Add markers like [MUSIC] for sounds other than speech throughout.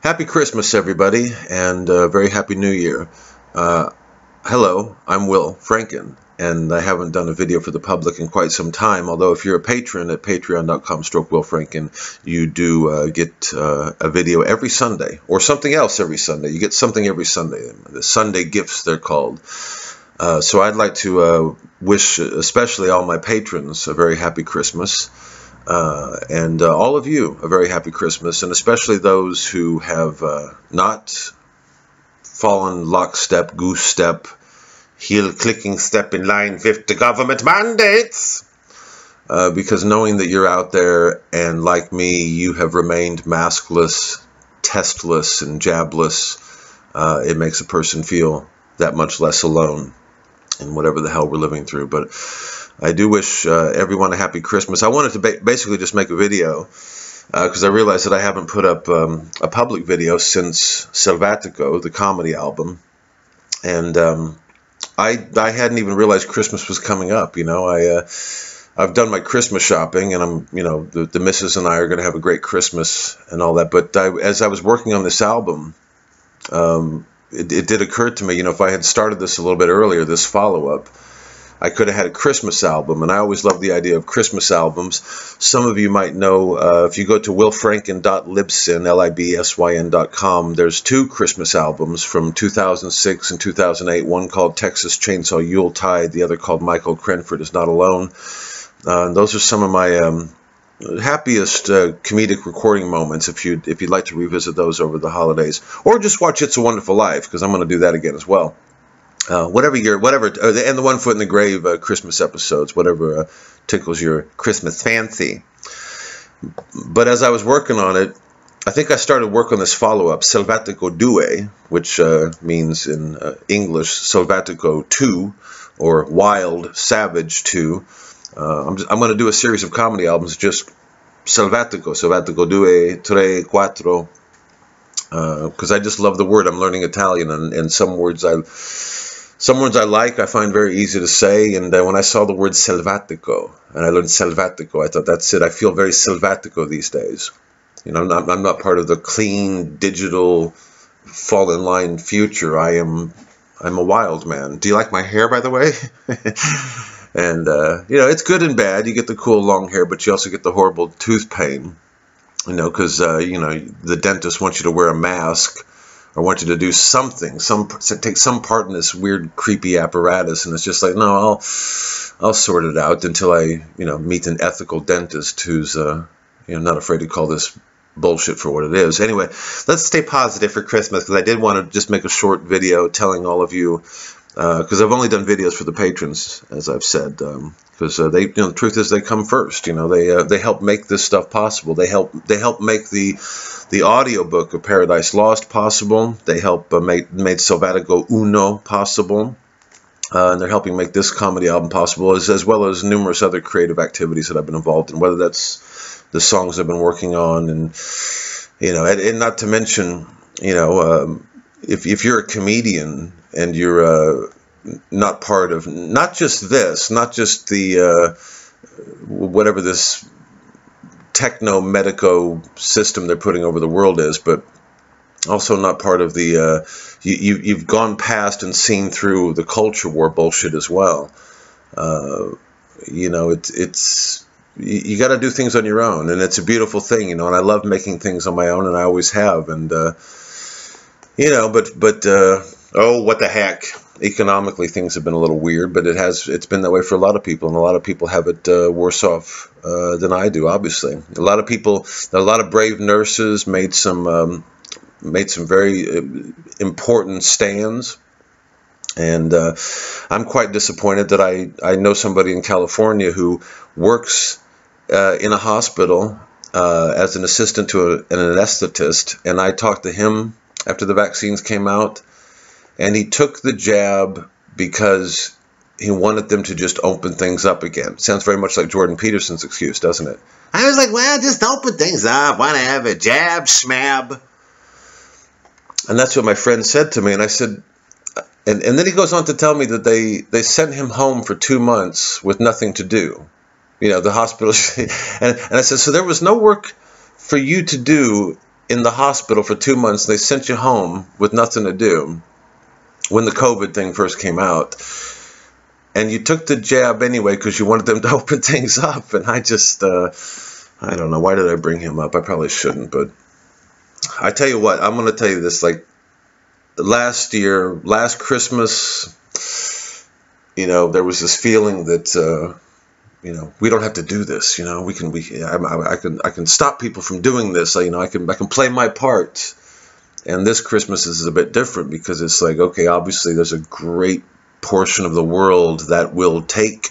Happy Christmas, everybody, and uh, very happy New Year. Uh, hello, I'm Will Franken, and I haven't done a video for the public in quite some time. Although, if you're a patron at patreon.com/stroke Will Franken, you do uh, get uh, a video every Sunday, or something else every Sunday. You get something every Sunday. The Sunday gifts, they're called. Uh, so I'd like to wish, especially all my patrons, a very happy Christmas. Uh, and uh, all of you a very happy Christmas, and especially those who have uh, not fallen lockstep, goose step, heel clicking step in line with the government mandates. Uh, because knowing that you're out there and like me, you have remained maskless, testless, and jabless, uh, it makes a person feel that much less alone in whatever the hell we're living through. But I do wish uh, everyone a happy Christmas. I wanted to ba basically just make a video because uh, I realized that I haven't put up um, a public video since Selvatico, the comedy album, and um, I I hadn't even realized Christmas was coming up. You know, I uh, I've done my Christmas shopping, and I'm you know the, the missus and I are going to have a great Christmas and all that. But I, as I was working on this album. Um, it, it did occur to me, you know, if I had started this a little bit earlier, this follow up, I could have had a Christmas album, and I always love the idea of Christmas albums. Some of you might know uh, if you go to willfranken.libsyn, L-I-B-S-Y-N.com, there's two Christmas albums from 2006 and 2008, one called Texas Chainsaw Yuletide, the other called Michael Crenford is Not Alone. Uh, those are some of my um, happiest uh, comedic recording moments if you if you'd like to revisit those over the holidays or just watch It's a Wonderful Life because I'm going to do that again as well uh, whatever your whatever uh, and the one foot in the grave uh, Christmas episodes, whatever uh, tickles your Christmas fancy. But as I was working on it, I think I started work on this follow up, Selvatico Due, which uh, means in uh, English Selvatico 2 or Wild Savage 2. I'm, I'm going to do a series of comedy albums just Selvatico, Selvatico Due, Tre, Quattro, because I just love the word. I'm learning Italian, and, and some words I some words I like, I find very easy to say. And uh, when I saw the word selvatico, and I learned selvatico, I thought, that's it. I feel very selvatico these days. You know, I'm not, I'm not part of the clean, digital, fall in line future. I am, I'm a wild man. Do you like my hair, by the way? [LAUGHS] and, uh, you know, it's good and bad. You get the cool long hair, but you also get the horrible tooth pain. You know, because, uh, you know, the dentist wants you to wear a mask I want you to do something, some take some part in this weird, creepy apparatus, and it's just like, no, I'll, I'll sort it out until I, you know, meet an ethical dentist who's, uh, you know, not afraid to call this bullshit for what it is. Anyway, let's stay positive for Christmas because I did want to just make a short video telling all of you because uh, I've only done videos for the patrons, as I've said, because um, uh, they, you know, the truth is they come first. You know, they uh, they help make this stuff possible. They help they help make the the audiobook of Paradise Lost possible. They help uh, make made Selvatico Uno possible. Uh, and they're helping make this comedy album possible, as, as well as numerous other creative activities that I've been involved in, whether that's the songs I've been working on, and you know, and, and not to mention, you know, um, if if you're a comedian and you're uh, not part of not just this, not just the uh, whatever this techno medico system they're putting over the world is, but also not part of the uh, you, you have gone past and seen through the culture war bullshit as well. Uh, you know, it's it's you, you got to do things on your own, and it's a beautiful thing, you know. And I love making things on my own, and I always have, and uh, you know, but but uh, oh, what the heck? Economically, things have been a little weird, but it has it's been that way for a lot of people, and a lot of people have it uh, worse off uh, than I do. Obviously, a lot of people, a lot of brave nurses made some um, made some very uh, important stands. And uh, I'm quite disappointed that I, I know somebody in California who works uh, in a hospital uh, as an assistant to a, an anesthetist, and I talked to him after the vaccines came out, and he took the jab because he wanted them to just open things up again. Sounds very much like Jordan Peterson's excuse, doesn't it? I was like, well, just open things up. Why not have a jab, smab? And that's what my friend said to me. And I said, and, and then he goes on to tell me that they, they sent him home for two months with nothing to do. You know, the hospital. [LAUGHS] and, and I said, so there was no work for you to do in the hospital for two months. They sent you home with nothing to do when the COVID thing first came out. And you took the jab anyway because you wanted them to [LAUGHS] open things up. And I just, uh, I don't know. Why did I bring him up? I probably shouldn't. But I tell you what, I'm going to tell you this. Like last year, last Christmas, you know, there was this feeling that, uh, you know, we don't have to do this. You know, we can, we, I, I, can, I can stop people from doing this. You know, I can, I can play my part. And this Christmas is a bit different because it's like, okay, obviously there's a great portion of the world that will take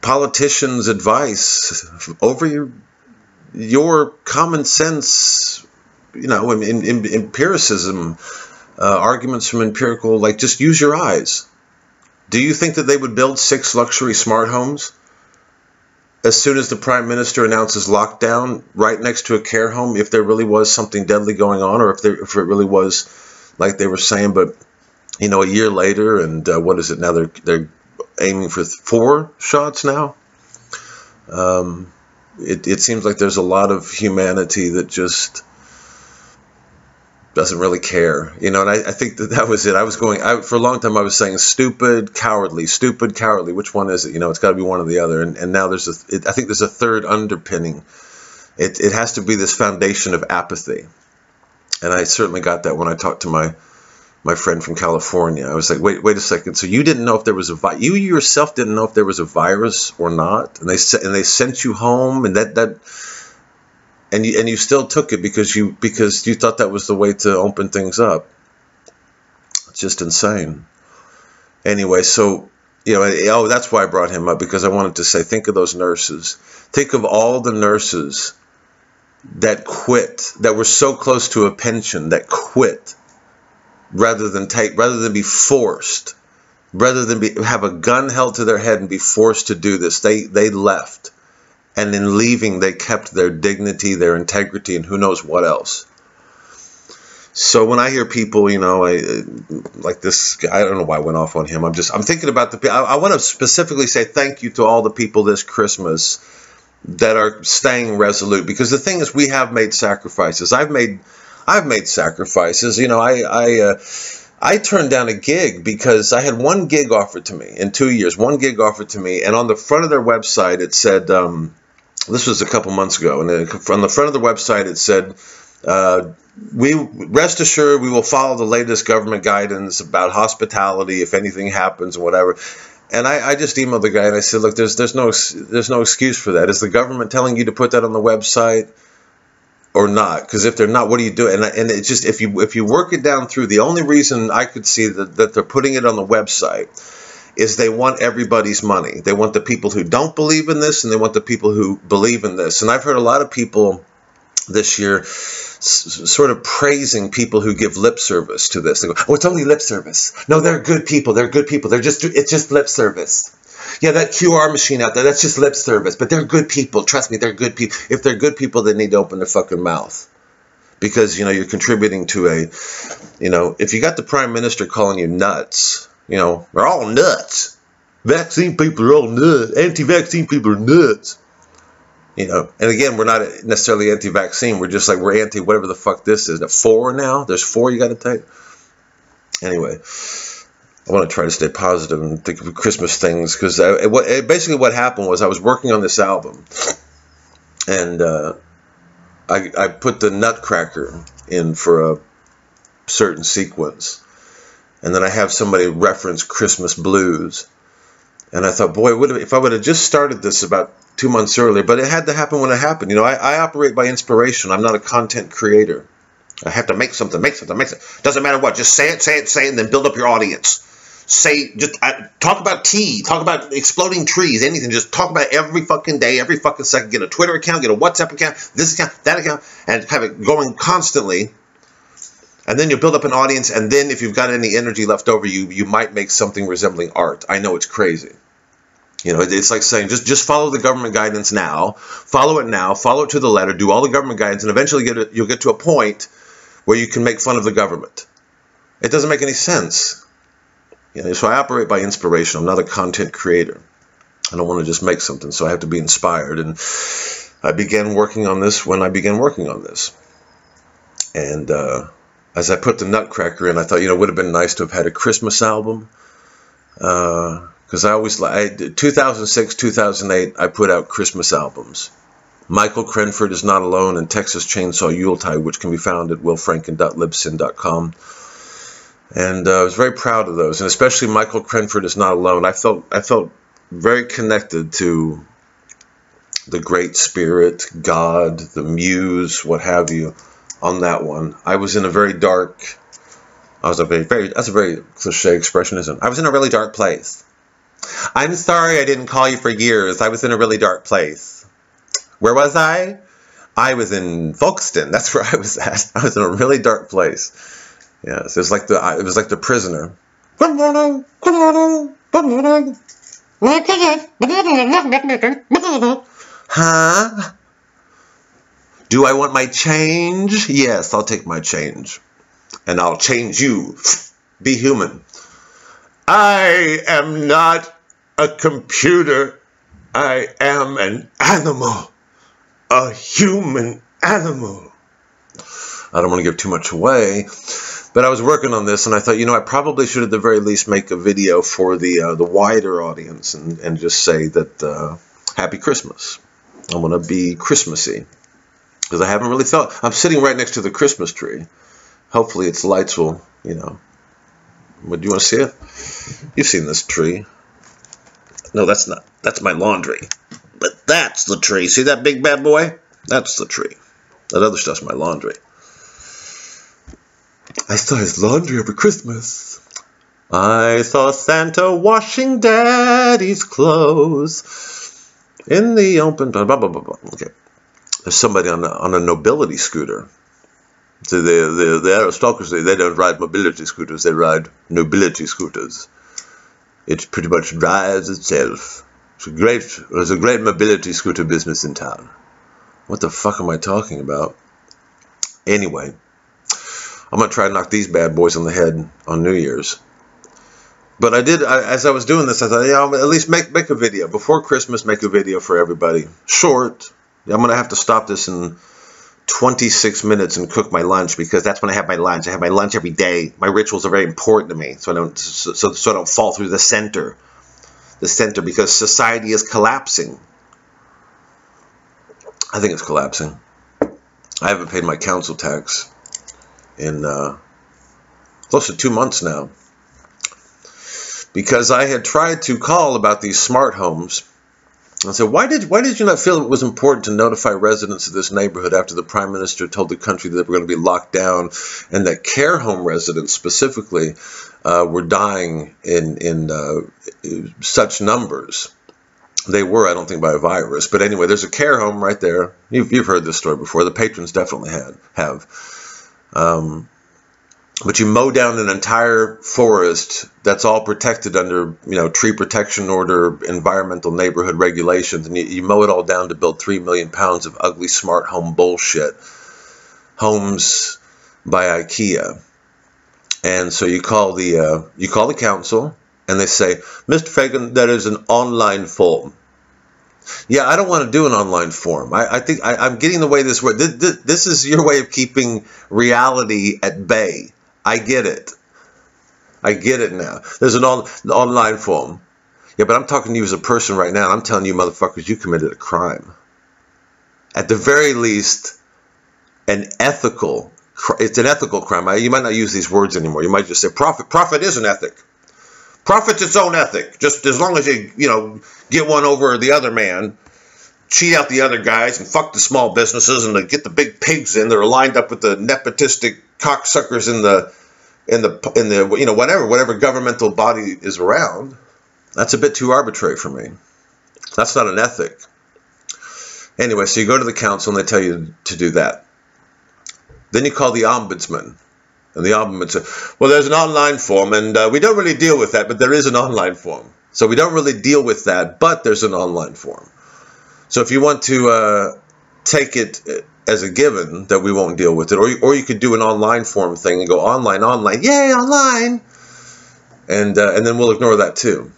politicians' advice over your your common sense, you know, in, in, in empiricism, uh, arguments from empirical, like just use your eyes. Do you think that they would build six luxury smart homes as soon as the prime minister announces lockdown right next to a care home if there really was something deadly going on or if, there, if it really was like they were saying? But, you know, a year later, and uh, what is it now? They're, they're aiming for four shots now. Um, it, it seems like there's a lot of humanity that just doesn't really care, you know. And I, I think that that was it. I was going I, for a long time. I was saying stupid, cowardly, stupid, cowardly. Which one is it? You know, it's got to be one or the other. And, and now there's a. It, I think there's a third underpinning. It it has to be this foundation of apathy, and I certainly got that when I talked to my my friend from California. I was like, wait, wait a second. So you didn't know if there was a vi- you yourself didn't know if there was a virus or not, and they and they sent you home, and that that and you and you still took it because you because you thought that was the way to open things up. It's just insane. Anyway, so you know, oh, that's why I brought him up because I wanted to say, think of those nurses. Think of all the nurses that quit, that were so close to a pension, that quit rather than take rather than be forced rather than be, have a gun held to their head and be forced to do this they they left and in leaving they kept their dignity their integrity and who knows what else so when I hear people, you know, I like this. I don't know why I went off on him. I'm just I'm thinking about the. I, I want to specifically say thank you to all the people this Christmas that are staying resolute because the thing is we have made sacrifices. I've made I've made sacrifices. You know, I I uh, I turned down a gig because I had one gig offered to me in two years. One gig offered to me, and on the front of their website it said. Um, this was a couple months ago, and on the front of the website it said. Uh, we rest assured we will follow the latest government guidance about hospitality if anything happens or whatever. And I, I, just emailed the guy and I said, look, there's there's no there's no excuse for that. Is the government telling you to put that on the website? Or not because if they're not what do you do? And, and it's just if you if you work it down through the only reason i could see that, that they're putting it on the website is they want everybody's money. They want the people who don't believe in this and they want the people who believe in this. And i've heard a lot of people this year sort of praising people who give lip service to this. They go oh it's only lip service. No they're good people. They're good people. They're just it's just lip service yeah, that QR machine out there, that's just lip service. But they're good people. Trust me, they're good people. If they're good people, they need to open their fucking mouth. Because, you know, you're contributing to a, you know, if you got the prime minister calling you nuts, you know, they're all nuts. Vaccine people are all nuts. Anti-vaccine people are nuts. You know, and again, we're not necessarily anti-vaccine. We're just like we're anti whatever the fuck this is. Four now, there's four you got to take. Anyway, I want to try to stay positive and think of Christmas things because basically what happened was I was working on this album and uh, I, I put the Nutcracker in for a certain sequence and then I have somebody reference Christmas blues and I thought, boy, if I would have just started this about two months earlier, but it had to happen when it happened. You know, I, I operate by inspiration. I'm not a content creator. I have to make something, make something, make something. Doesn't matter what. Just say it, say it, say it, and then build up your audience say just uh, talk about tea, talk about exploding trees, anything. Just talk about every fucking day, every fucking second. Get a Twitter account, get a WhatsApp account, this account, that account, and have it going constantly. And then you build up an audience, and then if you've got any energy left over, you you might make something resembling art. I know it's crazy. You know, it's like saying just just follow the government guidance now, follow it now, follow it to the letter, do all the government guidance, and eventually get it, you'll get to a point where you can make fun of the government. It doesn't make any sense. You know, so I operate by inspiration. I'm not a content creator. I don't want to just make something, so I have to be inspired. And I began working on this when I began working on this. And uh, as I put the Nutcracker in, I thought, you know, it would have been nice to have had a Christmas album. Because uh, I always, I, 2006, 2008, I put out Christmas albums. Michael Crenford is not alone and Texas Chainsaw Yuletide, which can be found at willfranken.libsyn.com. And uh, I was very proud of those, and especially Michael Crenford is not alone. I felt I felt very connected to the Great Spirit, God, the Muse, what have you, on that one. I was in a very dark. I was a very, very that's a very cliche expression, isn't it? I was in a really dark place. I'm sorry I didn't call you for years. I was in a really dark place. Where was I? I was in Folkestone. That's [LAUGHS] where I was at. I was in a really dark place. Yeah, so it's like the it was like the prisoner. Huh? Do I want my change? Yes, I'll take my change. And I'll change you. Be human. I am not a computer. I am an animal. A human animal. I don't want to give too much away, but I was working on this and I thought, you know, I probably should at the very least make a video for the uh, the wider audience and, and just say that uh, Happy Christmas. I want to be Christmassy because I haven't really felt. I'm sitting right next to the Christmas tree. Hopefully, its lights will, you know. Would you want to see it? You've seen this tree. No, that's not. That's my laundry. But that's the tree. See that big bad boy? That's the tree. That other stuff's my laundry. I saw his laundry over Christmas. I saw Santa washing Daddy's clothes in the open. Blah, blah, blah, blah. Okay. There's somebody on a, on a nobility scooter. So the, the, the aristocracy, they don't ride mobility scooters, they ride nobility scooters. It pretty much drives itself. It's a great, there's a great mobility scooter business in town. What the fuck am I talking about? Anyway, I'm going to try to knock these bad boys on the head on New Year's. But I did, I, as I was doing this, I thought, yeah, at least make, make a video. Before Christmas, make a video for everybody. Short. I'm going to have to stop this in 26 minutes and cook my lunch because that's when I have my lunch. I have my lunch every day. My rituals are very important to me, so I don't, so, so I don't fall through the center. The center because society is collapsing. I think it's collapsing. I haven't paid my council tax in uh, close to two months now because I had tried to call about these smart homes. I said, why did why did you not feel it was important to notify residents of this neighborhood after the prime minister told the country that they were going to be locked down and that care home residents specifically uh, were dying in in uh, such numbers? They were, I don't think, by a virus, but anyway, there's a care home right there. You've, you've heard this story before. The patrons definitely had have. Um, but you mow down an entire forest that's all protected under you know tree protection order environmental neighborhood regulations and you, you, mow it all down to build three million pounds of ugly smart home bullshit. Homes by ikea. And so you call the uh, you call the council and they say mr fagan there is an online form yeah, I don't want to do an online form. I, I think I, am getting the way this works. This, this, this is your way of keeping reality at bay. I get it. I get it now. There's an, on, an online form. Yeah, but I'm talking to you as a person right now. I'm telling you, motherfuckers, you committed a crime. At the very least, an ethical. It's an ethical crime. You might not use these words anymore. You might just say profit. Profit is an ethic. Profit's its own ethic. Just as long as you, you know, get one over the other man, cheat out the other guys, and fuck the small businesses, and get the big pigs in that are lined up with the nepotistic cocksuckers in the in the in the you know whatever whatever governmental body is around. That's a bit too arbitrary for me. That's not an ethic. Anyway, so you go to the council and they tell you to do that. Then you call the ombudsman. And the ombudsman says, well, there's an online form, and uh, we don't really deal with that, but there is an online form. So we don't really deal with that, but there's an online form. So if you want to uh, take it as a given that we won't deal with it. Or you, or you could do an online form thing and go online, online, yay, online, and uh, and then we'll ignore that too.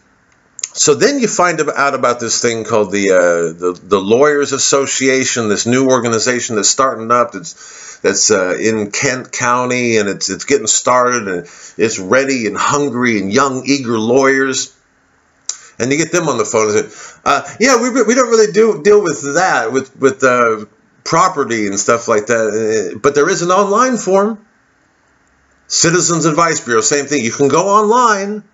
So then you find out about this thing called the, uh, the the Lawyers Association, this new organization that's starting up. That's that's uh, in Kent County, and it's it's getting started, and it's ready and hungry and young, eager lawyers. And you get them on the phone and say, uh, "Yeah, we, we don't really do deal with that with with uh, property and stuff like that, uh, but there is an online form." Citizens Advice Bureau, same thing. You can go online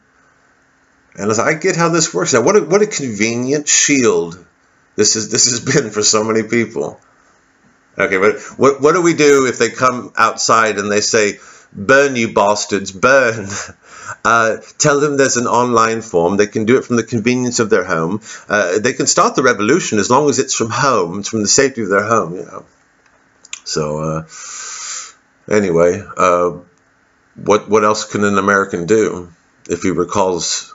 and as I get how this works. Now, what a, what a convenient shield this is. This has [LAUGHS] been for so many people. Okay, but what what do we do if they come outside and they say, "Burn you bastards, burn"? [LAUGHS] Uh, tell them there's an online form. They can do it from the convenience of their home. Uh, they can start the revolution as long as it's from home. It's from the safety of their home. You know. So uh, anyway, uh, what what else can an American do if he recalls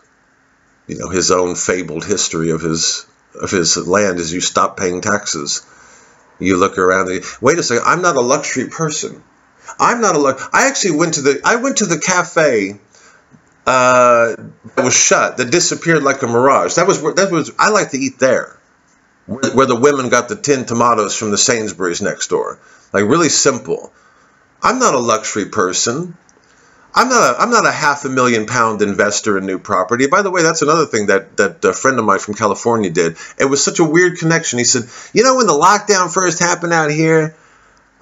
you know his own fabled history of his of his land is you stop paying taxes. You look around and wait a second, I'm not a luxury person. I'm not a lux- I actually went to the I went to the cafe uh, that was shut that disappeared like a mirage. That was that was I like to eat there, where, where the women got the tin tomatoes from the Sainsbury's next door. Like really simple. I'm not a luxury person. I'm not a, I'm not a half a million pound investor in new property. By the way, that's another thing that that a friend of mine from California did. It was such a weird connection. He said, "You know, when the lockdown first happened out here,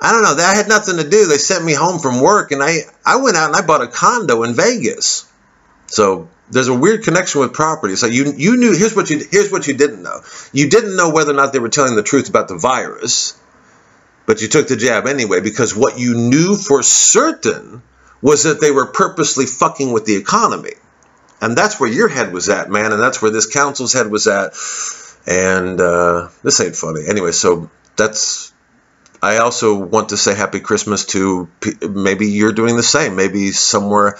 I don't know. That had nothing to do. They sent me home from work, and I I went out and I bought a condo in Vegas. So there's a weird connection with property. So you you knew here's what you here's what you didn't know. You didn't know whether or not they were telling the truth about the virus, but you took the jab anyway because what you knew for certain." Was that they were purposely fucking with the economy. And that's where your head was at, man. And that's where this council's head was at. And uh, this ain't funny. Anyway, so that's. I also want to say Happy Christmas to maybe you're doing the same. Maybe somewhere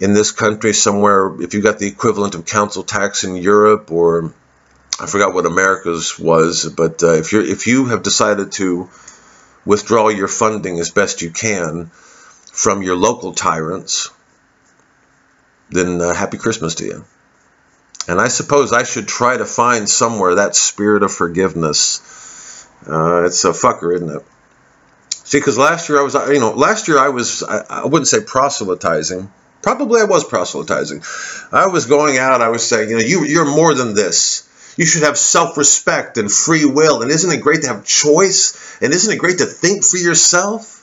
in this country, somewhere, if you got the equivalent of council tax in Europe or I forgot what America's was, but uh, if you if you have decided to withdraw your funding as best you can, from your local tyrants, then uh, happy Christmas to you. And I suppose I should try to find somewhere that spirit of forgiveness. Uh, it's a fucker, isn't it? See, because last year I was, you know, last year I was, I, I wouldn't say proselytizing. Probably I was proselytizing. I was going out, I was saying, you know, you, you're more than this. You should have self-respect and free will. And isn't it great to have choice? And isn't it great to think for yourself?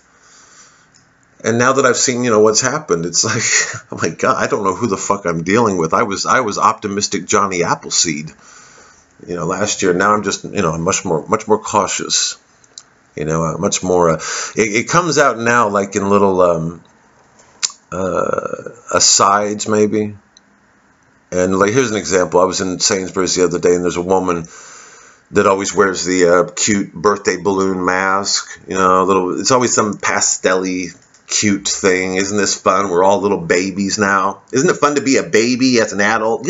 And now that I've seen, you know, what's happened, it's like, [LAUGHS] oh my God, I don't know who the fuck I'm dealing with. I was, I was optimistic Johnny Appleseed, you know, last year. Now I'm just, you know, I'm much more, much more cautious, you know, uh, much more. Uh, it, it, comes out now like in little um, uh, asides, maybe. And like, here's an example. I was in Sainsbury's the other day, and there's a woman that always wears the uh, cute birthday balloon mask. You know, a little. It's always some pastelly cute thing. Isn't this fun? We're all little babies now. Isn't it fun to be a baby as an adult?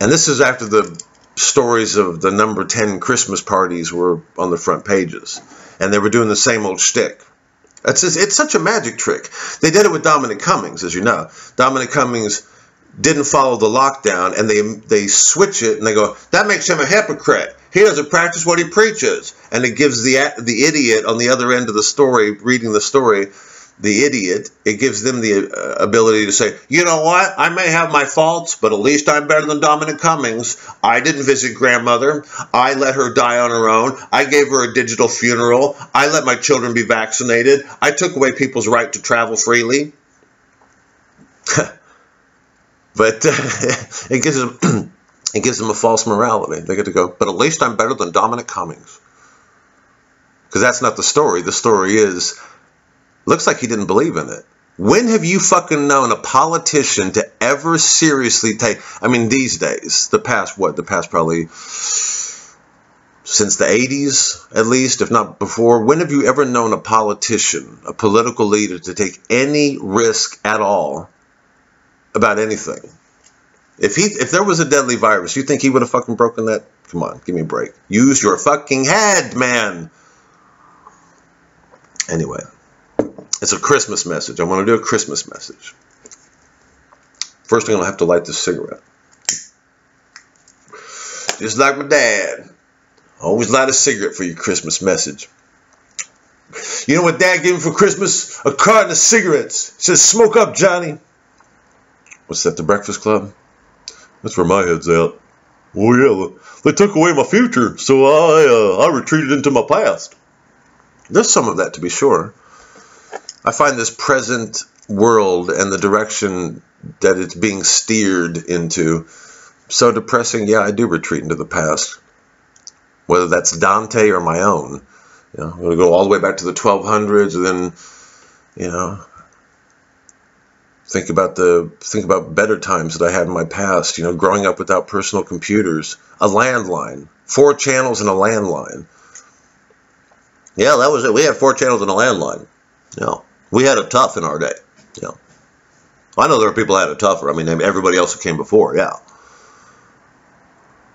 And this is after the stories of the number 10 Christmas parties were on the front pages. And they were doing the same old shtick. It's, just, it's such a magic trick. They did it with Dominic Cummings, as you know. Dominic Cummings didn't follow the lockdown and they they switch it and they go that makes him a hypocrite he doesn't practice what he preaches. And it gives the the idiot on the other end of the story reading the story the idiot it gives them the uh, ability to say you know what? I may have my faults but at least i'm better than dominic cummings. I didn't visit grandmother. I let her die on her own. I gave her a digital funeral. I let my children be vaccinated. I took away people's right to travel freely. [LAUGHS] But [LAUGHS] it gives them [CLEARS THROAT] it gives them a false morality. They get to go, but at least I'm better than Dominic Cummings. Because that's not the story. The story is, looks like he didn't believe in it. When have you fucking known a politician to ever seriously take, I mean, these days, the past, what, the past probably since the 80s, at least, if not before, when have you ever known a politician, a political leader, to take any risk at all about anything. If he if there was a deadly virus, you think he would have fucking broken that? Come on, give me a break. Use your fucking head, man. Anyway, it's a Christmas message. I want to do a Christmas message. First I'm gonna have to light the cigarette. Just like my dad. Always light a cigarette for your Christmas message. You know what dad gave me for Christmas? A carton of cigarettes. Says, smoke up, Johnny. What's that, the Breakfast Club? That's where my head's at. Oh yeah, they took away my future, so I uh, I retreated into my past. There's some of that to be sure. I find this present world and the direction that it's being steered into so depressing. Yeah, I do retreat into the past, whether that's Dante or my own. You know, I'm going to go all the way back to the 1200s, and then, you know, think about the think about better times that I had in my past. You know, growing up without personal computers, a landline, four channels and a landline. Yeah, that was it. We had four channels and a landline. You know, we had it tough in our day. You know, I know there are people that had it tougher. I mean, everybody else who came before. Yeah.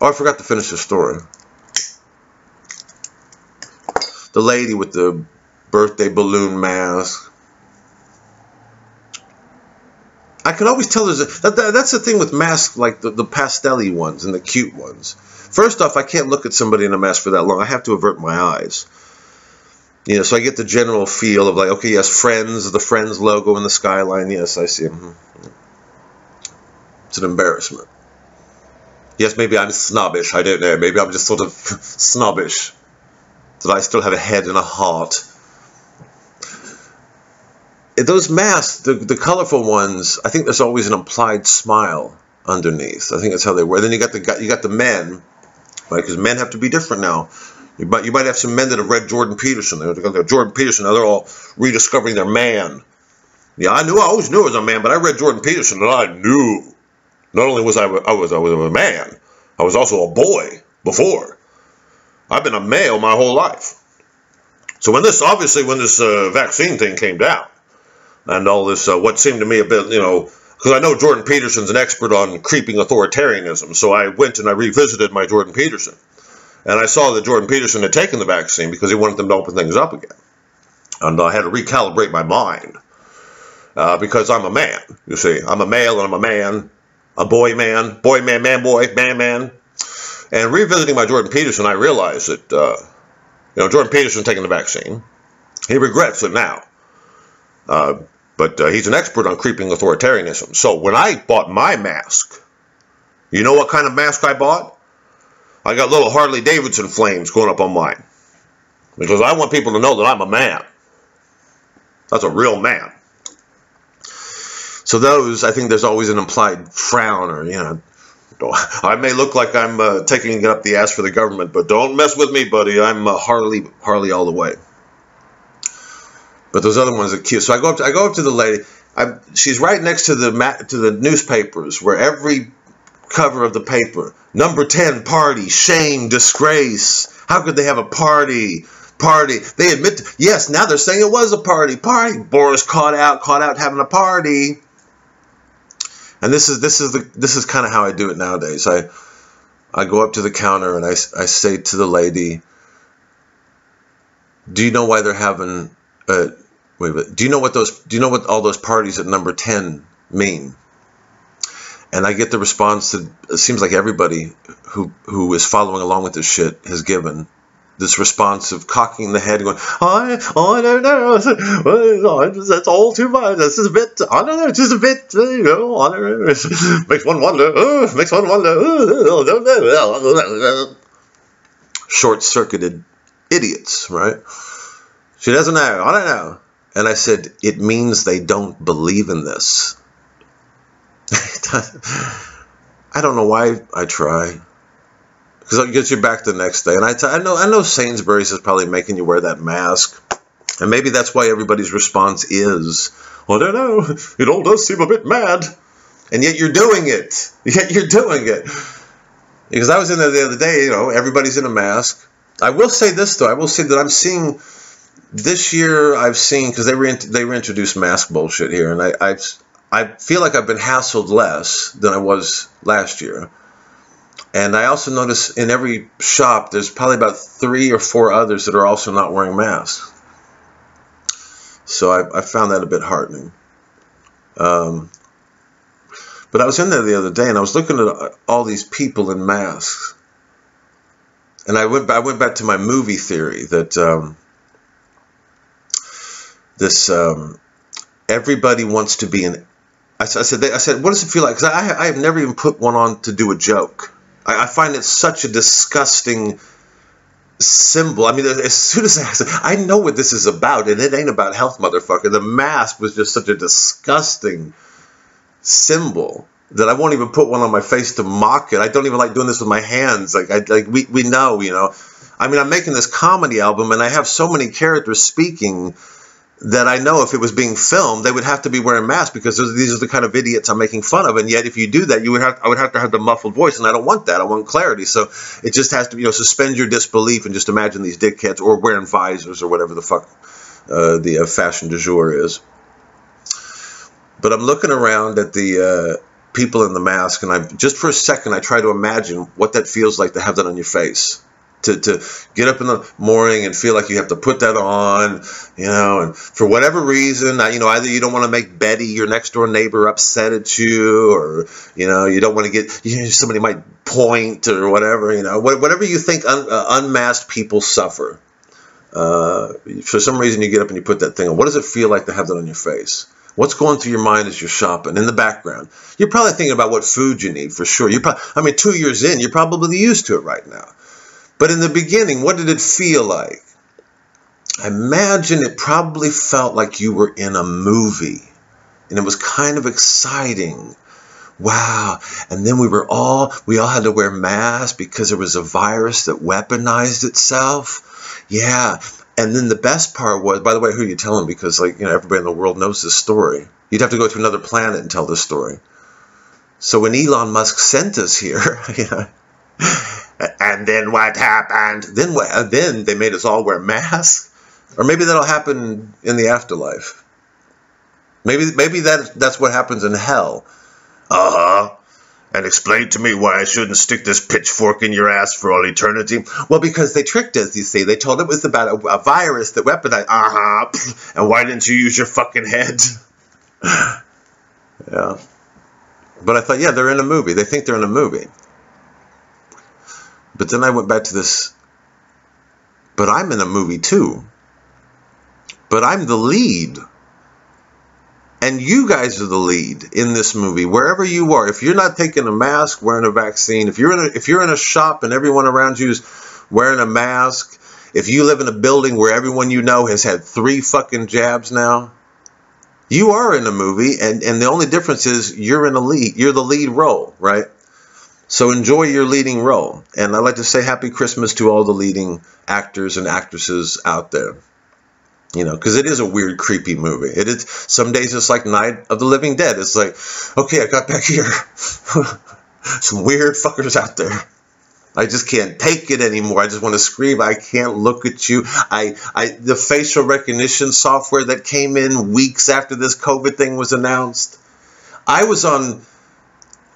Oh, I forgot to finish the story. The lady with the birthday balloon mask I can always tell there's a, that, that, that's the thing with masks like the, the pastelly ones and the cute ones. First off, I can't look at somebody in a mask for that long. I have to avert my eyes. You know, so I get the general feel of like, okay, yes, Friends, the Friends logo in the skyline. Yes, I see. Mm-hmm. It's an embarrassment. Yes, maybe I'm snobbish. I don't know. Maybe I'm just sort of [LAUGHS] snobbish. That I still have a head and a heart those masks, the, the colorful ones, I think there's always an implied smile underneath. I think that's how they wear. Then you got the you got the men, right? Because men have to be different now. You might you might have some men that have read Jordan Peterson. They're, they're Jordan Peterson. Now they're all rediscovering their man. Yeah, I knew I always knew I was a man, but I read Jordan Peterson and I knew. Not only was I I was I was a man, I was also a boy before. I've been a male my whole life. So when this obviously when this uh, vaccine thing came down, and all this, uh, what seemed to me a bit, you know, because I know Jordan Peterson's an expert on creeping authoritarianism, so I went and I revisited my Jordan Peterson. And I saw that Jordan Peterson had taken the vaccine because he wanted them to open things up again. And I had to recalibrate my mind uh, because I'm a man, you see. I'm a male and I'm a man, a boy man, boy man, man boy, man man. And revisiting my Jordan Peterson, I realized that, uh, you know, Jordan Peterson taking the vaccine. He regrets it now. Uh, but uh, he's an expert on creeping authoritarianism. So when I bought my mask, you know what kind of mask I bought? I got little Harley Davidson flames going up on mine. Because I want people to know that I'm a man. That's a real man. So those, I think there's always an implied frown or, you know, I may look like I'm uh, taking up the ass for the government, but don't mess with me, buddy. I'm uh, Harley, Harley all the way. But those other ones are cute. So I go up to, I go up to the lady. I, she's right next to the mat, to the newspapers where every cover of the paper, number 10 party, shame, disgrace. How could they have a party? Party. They admit, to, yes, now they're saying it was a party. Party. Boris caught out, caught out having a party. And this is this is the this is kind of how I do it nowadays. I I go up to the counter and I, I say to the lady, "Do you know why they're having a Wait, but do you know what those? Do you know what all those parties at number ten mean? And I get the response that it seems like everybody who who is following along with this shit has given this response of cocking the head, going, "I, I don't know, [LAUGHS] that's all too much. This is a bit, I don't know, just a bit, you know, I don't know. makes one wonder, oh, makes one wonder, oh, don't know." Short-circuited idiots, right? She doesn't know. I don't know. And I said, it means they don't believe in this. [LAUGHS] I don't know why I try. Because it gets you back the next day. And I, I know I know Sainsbury's is probably making you wear that mask. And maybe that's why everybody's response is, I don't know. It all does seem a bit mad. And yet you're doing it. [LAUGHS] Yet you're doing it. Because I was in there the other day, you know, everybody's in a mask. I will say this, though. I will say that I'm seeing this year I've seen because they they reintroduced mask bullshit here, and I i I feel like I've been hassled less than I was last year. And I also notice in every shop there's probably about three or four others that are also not wearing masks. So I, I found that a bit heartening. Um, But I was in there the other day and I was looking at all these people in masks. And I went I went back to my movie theory that um, this um, everybody wants to be an. I, said I said what does it feel like? Because I I have never even put one on to do a joke. I, I find it such a disgusting symbol. I mean, as soon as I said, I know what this is about, and it ain't about health, motherfucker. The mask was just such a disgusting symbol that I won't even put one on my face to mock it. I don't even like doing this with my hands. Like, I, like we, we know, you know. I mean, I'm making this comedy album, and I have so many characters speaking that I know if it was being filmed, they would have to be wearing masks because these are the kind of idiots I'm making fun of. And yet, if you do that, you would have I would have to have the muffled voice, and I don't want that. I want clarity. So it just has to, you know, suspend your disbelief and just imagine these dickheads or wearing visors or whatever the fuck uh, the uh, fashion du jour is. But I'm looking around at the uh, people in the mask, and I just for a second I try to imagine what that feels like to have that on your face to, to get up in the morning and feel like you have to put that on, you know, and for whatever reason, you know, either you don't want to make Betty, your next door neighbor, upset at you, or, you know, you don't want to get, you know, somebody might point or whatever, you know, whatever you think un, uh, unmasked people suffer. Uh, for some reason, you get up and you put that thing on. What does it feel like to have that on your face? What's going through your mind as you're shopping in the background? You're probably thinking about what food you need for sure. You I mean, two years in, you're probably used to it right now. But in the beginning, what did it feel like? I imagine it probably felt like you were in a movie and it was kind of exciting. Wow. And then we were all, we all had to wear masks because there was a virus that weaponized itself. Yeah. And then the best part was, by the way, who are you telling? Because like, you know, everybody in the world knows this story. You'd have to go to another planet and tell this story. So when Elon Musk sent us here, [LAUGHS] and then what happened? Then what? Then they made us all wear masks, or maybe that'll happen in the afterlife. Maybe maybe that that's what happens in hell. Uh huh. And explain to me why I shouldn't stick this pitchfork in your ass for all eternity. Well, because they tricked us. You see, they told it was about a, a virus that weaponized. Uh huh. [LAUGHS] And why didn't you use your fucking head? [LAUGHS] yeah. But I thought, yeah, they're in a movie. They think they're in a movie. But then I went back to this, but I'm in a movie too. But I'm the lead. And you guys are the lead in this movie, wherever you are. If you're not taking a mask, wearing a vaccine, if you're in a, if you're in a shop and everyone around you is wearing a mask, if you live in a building where everyone you know has had three fucking jabs now, you are in a movie, and, and the only difference is you're in a lead. You're the lead role, right? So enjoy your leading role. And I'd like to say happy Christmas to all the leading actors and actresses out there. You know, because it is a weird, creepy movie. It is some days it's like Night of the Living Dead. It's like, okay, I got back here. [LAUGHS] some weird fuckers out there. I just can't take it anymore. I just want to scream. I can't look at you. I, I, the facial recognition software that came in weeks after this COVID thing was announced. I was on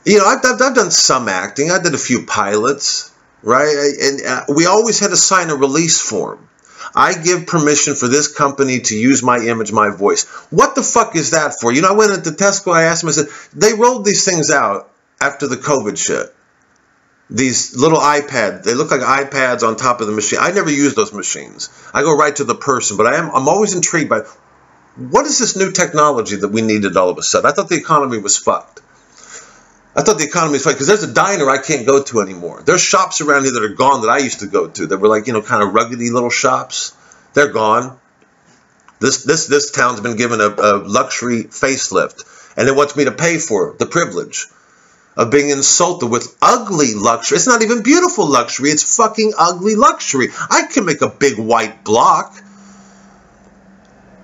you know, I've, I've, I've done some acting. I did a few pilots, right? And uh, we always had to sign a release form. I give permission for this company to use my image, my voice. What the fuck is that for? You know, I went into Tesco, I asked them, I said, they rolled these things out after the COVID shit. These little iPads, they look like iPads on top of the machine. I never use those machines. I go right to the person, but I am I'm always intrigued by what is this new technology that we needed all of a sudden? I thought the economy was fucked. I thought the economy was fine because there's a diner I can't go to anymore. There's shops around here that are gone that I used to go to that were like, you know, kind of ruggedy little shops. They're gone. This this this town's been given a, a luxury facelift, and it wants me to pay for the privilege of being insulted with ugly luxury. It's not even beautiful luxury. It's fucking ugly luxury. I can make a big white block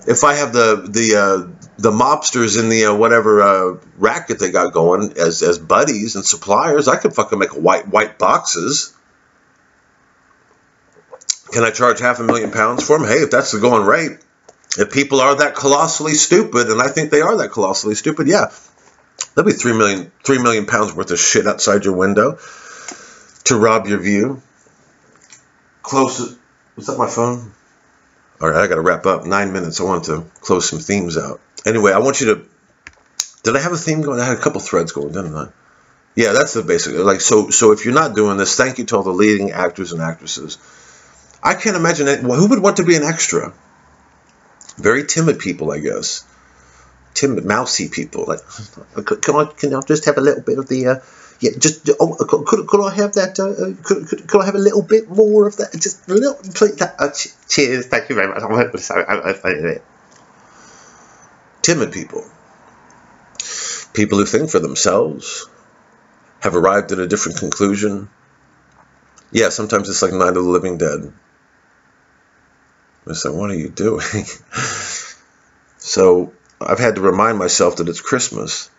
if I have the the uh, the mobsters in the uh, whatever uh, racket they got going as as buddies and suppliers, I could fucking make white white boxes. Can I charge half a million pounds for them? Hey, if that's the going rate, if people are that colossally stupid, and I think they are that colossally stupid, yeah, there'll be three million three million pounds worth of shit outside your window to rob your view. Close. Was that my phone? All right, I got to wrap up. Nine minutes. I want to close some themes out. Anyway, I want you to Did I have a theme going? I had a couple threads going, didn't I? Yeah, that's the basic. Like, so, so if you're not doing this, thank you to all the leading actors and actresses. I can't imagine it. Well, who would want to be an extra? Very timid people, I guess. Timid, mousy people. Like, can I, can I just have a little bit of the, uh, yeah, just, oh, could, could I have that, uh, uh, could, could, could I have a little bit more of that? Just a little, please. That, uh, cheers, thank you very much. [LAUGHS] Timid people. People who think for themselves, have arrived at a different conclusion. Yeah, sometimes it's like Night of the Living Dead. It's like, what are you doing? [LAUGHS] so I've had to remind myself that it's Christmas.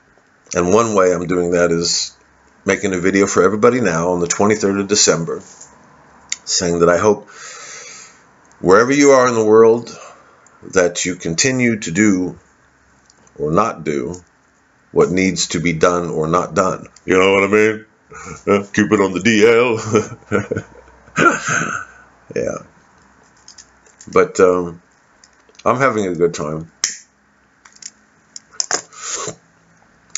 And one way I'm doing that is making a video for everybody now on the 23rd of December saying that I hope wherever you are in the world that you continue to do or not do what needs to be done or not done. You know what I mean? [LAUGHS] Keep it on the DL. [LAUGHS] yeah. But um, I'm having a good time.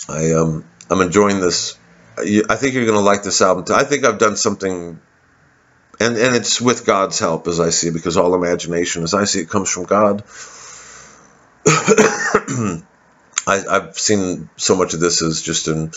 I um I'm enjoying this. I think you're gonna like this album. I think I've done something, and and it's with God's help, as I see, because all imagination, as I see it, comes from God. [COUGHS] [COUGHS] I, I've seen so much of this as just in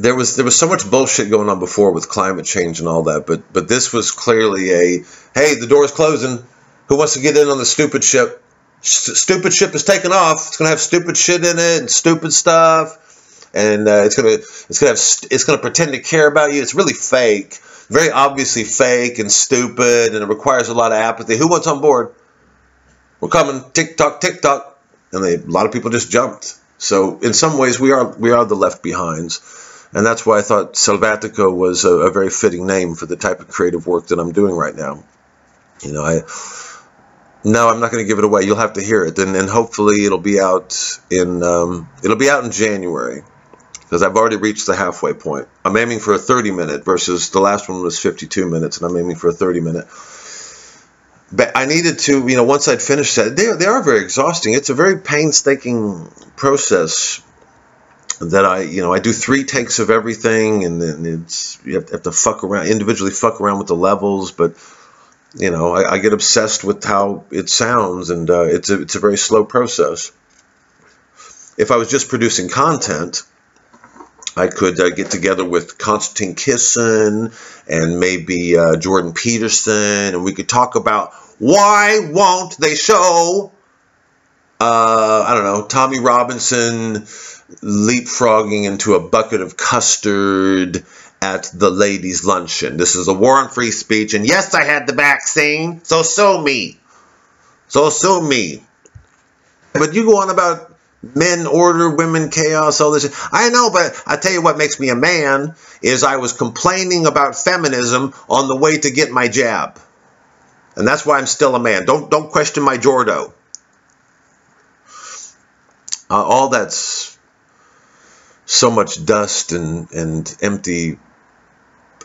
there was there was so much bullshit going on before with climate change and all that, but but this was clearly a hey, the door's closing. Who wants to get in on the stupid ship? stupid ship is taking off. It's gonna have stupid shit in it and stupid stuff, and uh, it's gonna it's gonna have it's gonna pretend to care about you. It's really fake, very obviously fake and stupid, and it requires a lot of apathy. Who wants on board? We're coming. Tick tock, tick tock and they, a lot of people just jumped. So in some ways, we are we are the left behinds, and that's why I thought Selvatico was a, a very fitting name for the type of creative work that I'm doing right now. You know, I no, I'm not going to give it away. You'll have to hear it, and, and hopefully it'll be out in um, it'll be out in January because I've already reached the halfway point. I'm aiming for a 30 minute versus the last one was 52 minutes, and I'm aiming for a 30 minute but I needed to, you know, once I'd finished that, they, they are very exhausting. It's a very painstaking process that I, you know, I do three takes of everything, and then it's you have to, fuck around individually, fuck around with the levels, but you know, I, I get obsessed with how it sounds, and uh, it's a it's a very slow process. If I was just producing content, I could uh, get together with Konstantin Kisin and maybe uh, Jordan Peterson, and we could talk about why won't they show, uh, I don't know, Tommy Robinson leapfrogging into a bucket of custard at the ladies' luncheon. This is a war on free speech, and yes, I had the vaccine, so sue me. So sue me. But you go on about men order, women chaos, all this. I know, but I tell you what makes me a man is I was complaining about feminism on the way to get my jab. And that's why I'm still a man. Don't don't question my Jordo. Uh, all that's so much dust and, and empty.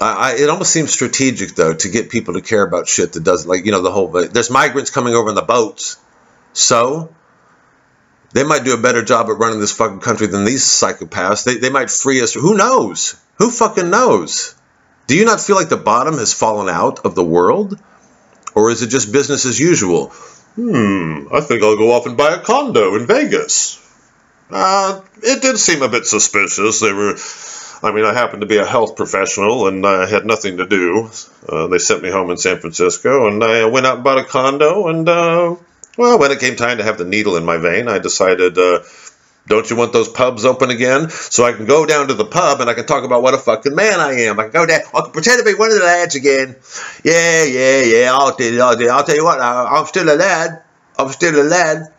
I, I, it almost seems strategic, though, to get people to care about shit that does, like, you know, the whole, there's migrants coming over in the boats. So, they might do a better job at running this fucking country than these psychopaths. They, they might free us. Who knows? Who fucking knows? Do you not feel like the bottom has fallen out of the world? Or is it just business as usual? Hmm, I think I'll go off and buy a condo in Vegas. Uh, it did seem a bit suspicious. They were, I mean, I happened to be a health professional and I had nothing to do. Uh, they sent me home in San Francisco and I went out and bought a condo and, uh, well, when it came time to have the needle in my vein, I decided, uh, don't you want those pubs open again? So I can go down to the pub and I can talk about what a fucking man I am. I can go down, I can pretend to be one of the lads again. Yeah, yeah, yeah, I'll tell you, I'll you, I'll tell you what, I'm still a lad. I'm still a lad.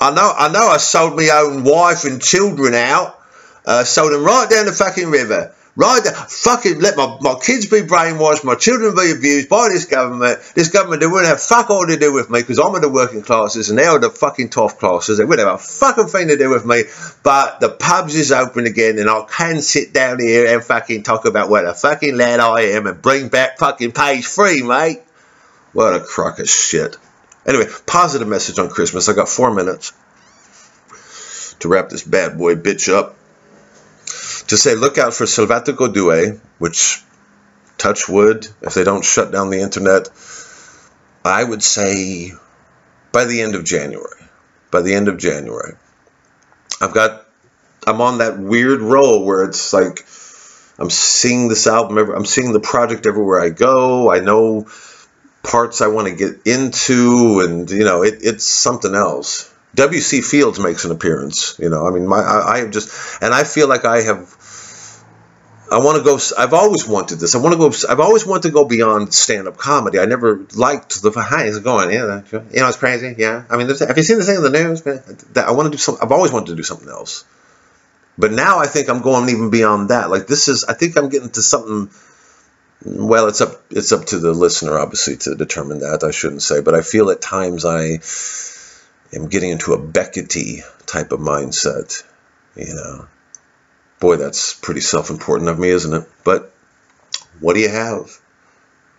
I know, I know I sold my own wife and children out. Uh, sold them right down the fucking river. Right, there. fucking let my, my kids be brainwashed, my children be abused by this government. This government, they wouldn't have fuck all to do with me because I'm in the working classes and they're the fucking top classes. They wouldn't have a fucking thing to do with me. But the pubs is open again and I can sit down here and fucking talk about what a fucking lad I am and bring back fucking page three, mate. What a crock of shit. Anyway, positive message on Christmas. I got four minutes. to wrap this bad boy bitch up. To say, look out for Salvatore Due, which, touch wood, if they don't shut down the internet, I would say by the end of January. By the end of January. I've got, I'm on that weird roll where it's like, I'm seeing this album, I'm seeing the project everywhere I go. I know parts I want to get into, and you know, it, it's something else. W.C. Fields makes an appearance. You know, I mean, my I, I have just, and I feel like I have. I want to go. I've always wanted this. I want to go. I've always wanted to go beyond stand-up comedy. I never liked the highs going. Yeah, you know, it's crazy. Yeah, I mean, have you seen the thing in the news? That I want to do something. I've always wanted to do something else. But now I think I'm going even beyond that. Like this is. I think I'm getting to something well, it's up it's up to the listener, obviously, to determine that. I shouldn't say, but I feel at times I am getting into a Beckety type of mindset. You know, boy, that's pretty self-important of me, isn't it? But what do you have?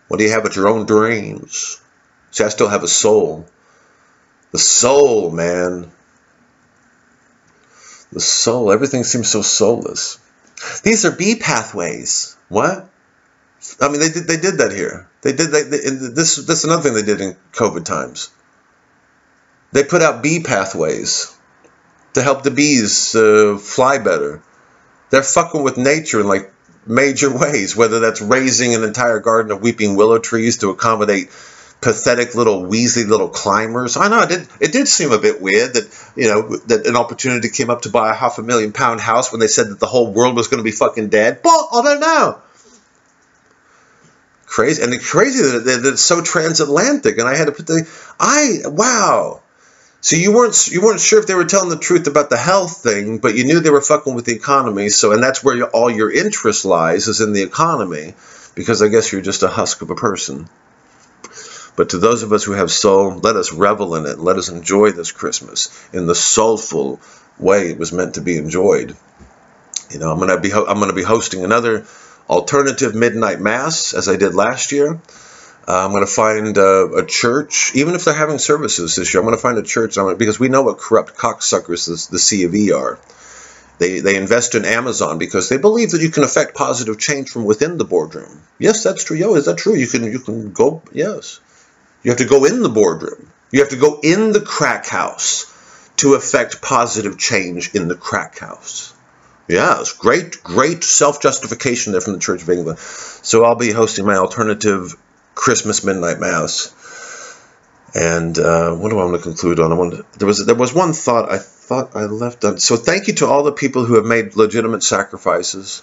What do you have but your own dreams? See, I still have a soul. The soul, man. The soul. Everything seems so soulless. These are B pathways. What? I mean, they did they did that here. They did that. They, this is another thing they did in COVID times. They put out bee pathways to help the bees uh, fly better. They're fucking with nature in like major [LAUGHS] ways, whether that's raising an entire garden of weeping willow trees to accommodate pathetic little wheezy little climbers. I know it did. It did seem a bit weird that you know that an opportunity came up to buy a half a million pound house when they said that the whole world was going to be fucking dead. But I don't know crazy and the crazy that, it's so transatlantic and i had to put the i wow so you weren't you weren't sure if they were telling the truth about the health thing but you knew they were fucking with the economy. So and that's where all your interest lies is in the economy because i guess you're just a husk of a person. But to those of us who have soul let us revel in it. Let us enjoy this christmas in the soulful way it was meant to be enjoyed. You know i'm to be i'm going to be hosting another alternative midnight mass as I did last year. Uh, I'm going to find uh, a church, even if they're having services this year. I'm going to find a church gonna, because we know what corrupt cocksuckers the, the C of E are. They, they invest in Amazon because they believe that you can affect positive change from within the boardroom. Yes, that's true. Yo, is that true? You can you can go. Yes, you have to go in the boardroom. You have to go in the crack house to affect positive change in the crack house. Yes, great, great self-justification there from the Church of England. So I'll be hosting my alternative Christmas midnight mass. And uh, what do I want to conclude on? I want there was there was one thought I thought I left on. So thank you to all the people who have made legitimate sacrifices.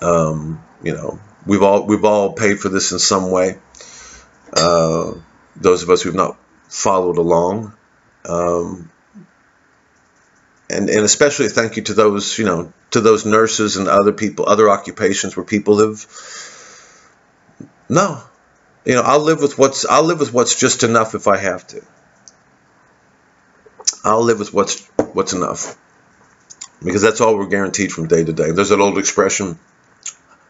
Um, you know, we've all we've all paid for this in some way. Uh, those of us who've not followed along. Um, and and especially thank you to those you know to those nurses and other people other occupations where people have no. You know I'll live with what's I'll live with what's just enough if I have to. I'll live with what's what's enough. Because that's all we're guaranteed from day to day. There's that old expression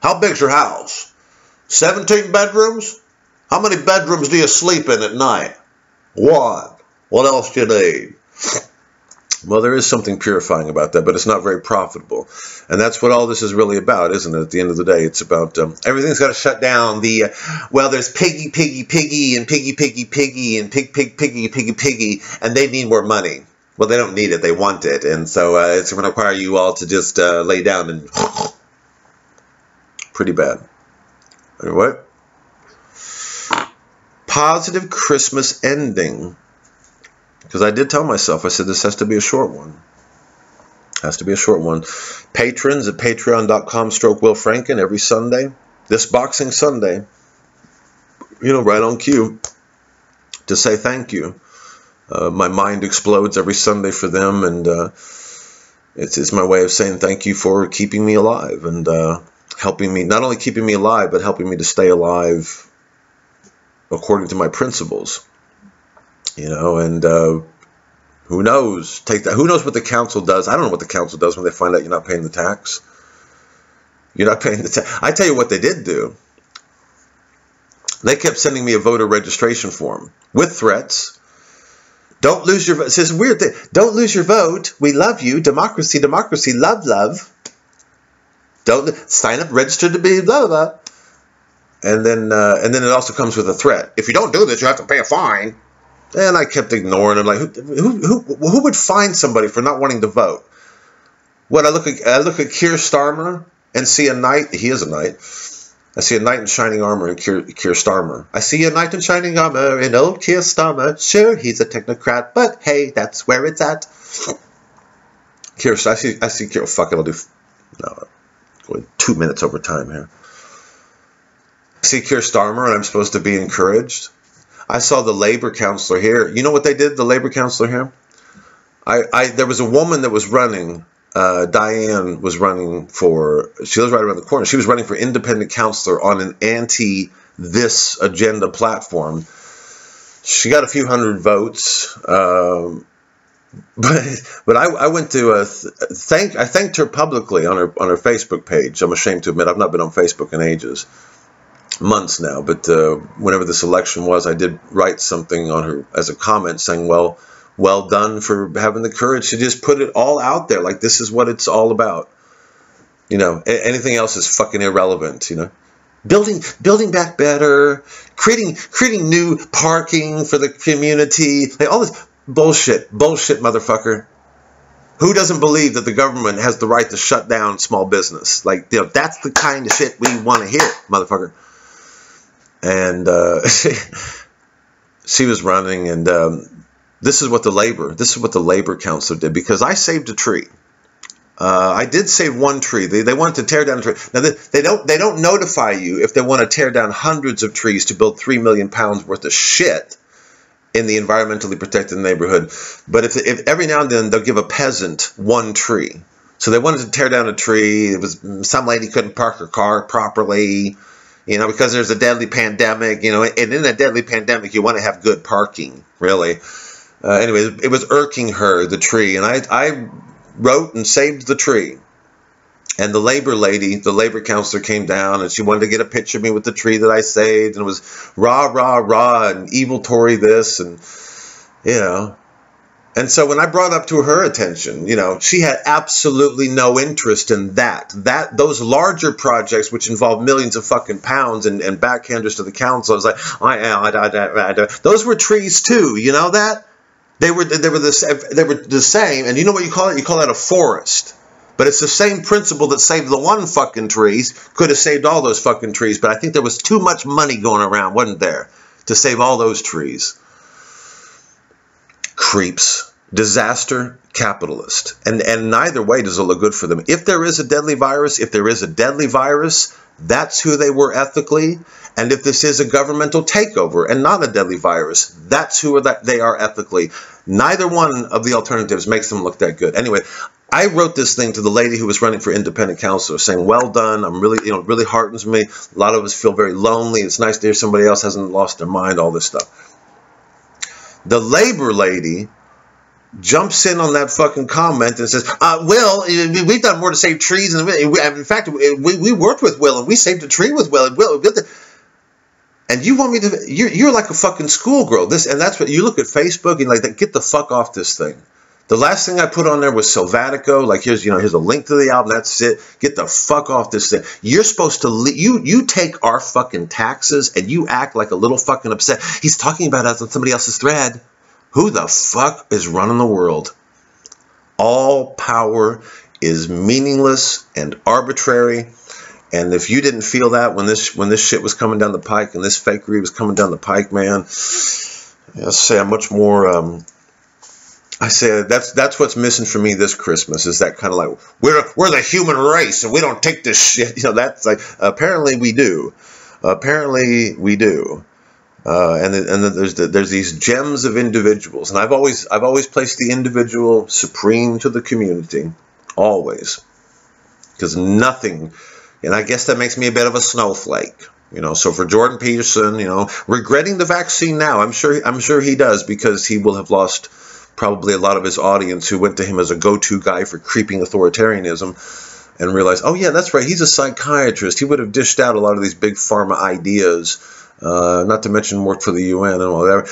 how big's your house? 17 bedrooms? How many bedrooms do you sleep in at night? One. What else do you need well, there is something purifying about that, but it's not very profitable. And that's what all this is really about, isn't it? At the end of the day, it's about um, everything's got to shut down. The uh, well, there's piggy, piggy, piggy, and piggy, piggy, piggy, and pig, pig, piggy, piggy, piggy, and they need more money. Well, they don't need it; they want it, and so uh, it's going to require you all to just uh, lay down and [COUGHS] pretty bad. What? Positive Christmas ending because I did tell myself, I said, this has to be a short one. Has to be a short one. Patrons at patreon.com stroke Will Franken every Sunday. This Boxing Sunday, you know, right on cue to say thank you. Uh, my mind explodes every Sunday for them, and uh, it's, it's my way of saying thank you for keeping me alive and uh, helping me, not only keeping me alive, but helping me to stay alive according to my principles you know, and uh, who knows? Take that. Who knows what the council does? I don't know what the council does when they find out you're not paying the tax. You're not [LAUGHS] paying the tax. I tell you what they did do. They kept sending me a voter registration form with threats. Don't lose your vote. It's this weird thing. Don't lose your vote. We love you. Democracy, democracy, love, love. Don't sign up, register to be blah blah. blah. And then uh, and then it also comes with a threat. If you don't do this, you have to pay a fine. And I kept ignoring him. Like who who who, who would find somebody for not wanting to vote? What I look at I look at Keir Starmer and see a knight. He is a knight. I see a knight in shining armor in Keir, Keir Starmer. I see a knight in shining armor in old Keir Starmer. Sure, he's a technocrat, but hey, that's where it's at. Keir, I see, I see Keir. Fuck it, I'll do. No, going two minutes over time here. I see Keir Starmer, and I'm supposed to be encouraged. I saw the labor counselor here. You know what they did? The labor counselor here. I, I there was a woman that was running uh, Diane was running for, she lives right around the corner. She was running for independent counselor on an anti this agenda platform. She got a few hundred votes. Um, [LAUGHS] but but I, I went to uh, thank I thanked her publicly on her on her Facebook page. I'm ashamed to admit I've not been on Facebook in ages, months now. But uh, whenever this election was, I did write something on her as a comment saying, "Well, well done for having the courage to just put it all out there. Like this is what it's all about. You know, anything else is fucking irrelevant. You know, building building back better, creating creating new parking for the community, like all this bullshit, bullshit, motherfucker. Who doesn't believe that the government has the right to shut down small business? Like, you know, that's the kind of shit we want to hear, motherfucker. And uh, [LAUGHS] she was running, and um, this is what the labor this is what the labor council did because I saved a tree. Uh, I did save one tree. They, they wanted to tear down a tree. Now they, they don't they don't notify you if they want to tear down hundreds of trees to build three million pounds worth of shit in the environmentally protected neighborhood. But if, if every now and then they'll give a peasant one tree. So they wanted to tear down a tree. It was some lady couldn't park her car properly you know, because there's a deadly pandemic, you know, and in a deadly pandemic, you want to have good parking, really. Uh, anyway, it was irking her, the tree, and I, I wrote and saved the tree. And the labor lady, the labor counselor came down and she wanted to get a picture of me with the tree that I saved. And it was rah, rah, rah, and evil Tory this. And, you know. And so when I brought up to her attention, you know, she had absolutely no interest in that. That those larger projects, which involve millions of fucking pounds and, and backhanders to the council, I was like, I, I, I, I, those were trees too. You know that? They were they were the they were the same, and you know what you call it? You call that a forest. But it's the same principle that saved the one fucking trees could have saved all those fucking trees. But I think there was too much money going around, wasn't there, to save all those trees? Creeps, disaster, capitalist, and and neither way does it look good for them. If there is a deadly virus, if there is a deadly virus, that's who they were ethically. And if this is a governmental takeover and not a deadly virus, that's who that they are ethically. Neither one of the alternatives makes them look that good. Anyway, I wrote this thing to the lady who was running for independent council, saying, "Well done. I'm really, you know, really heartens me. A lot of us feel very lonely. It's nice to hear somebody else hasn't lost their mind. All this stuff." The labor lady jumps in on that fucking comment and says, uh, "Will, we've done more to save trees, and in fact, we, we worked with Will, and we saved a tree with Will, and Will." And you want me to? You're, you're like a fucking schoolgirl. This and that's what you look at Facebook and like, that, get the fuck off this thing. The last thing I put on there was Selvatico. Like here's you know here's a link to the album. That's it. Get the fuck off this thing. You're supposed to you you take our fucking taxes and you act like a little fucking upset. He's talking about us on somebody else's thread. Who the fuck is running the world? All power is meaningless and arbitrary. And if you didn't feel that when this when this shit was coming down the pike and this fakery was coming down the pike, man, I'll say I'm much more. Um, I say that's that's what's missing for me this Christmas is that kind of like we're we're the human race and we don't take this shit. [LAUGHS] You know that's like apparently we do. Apparently we do. Uh, and and there's the, there's these gems of individuals, and I've always I've always placed the individual supreme to the community, always, because nothing, and I guess that makes me a bit of a snowflake, you know. So for Jordan Peterson, you know, regretting the vaccine now, I'm sure I'm sure he does because he will have lost probably a lot of his audience who went to him as a go-to guy for creeping authoritarianism and realized, oh yeah, that's right, he's a psychiatrist. He would have dished out a lot of these big pharma ideas uh, not to mention worked for the UN and whatever.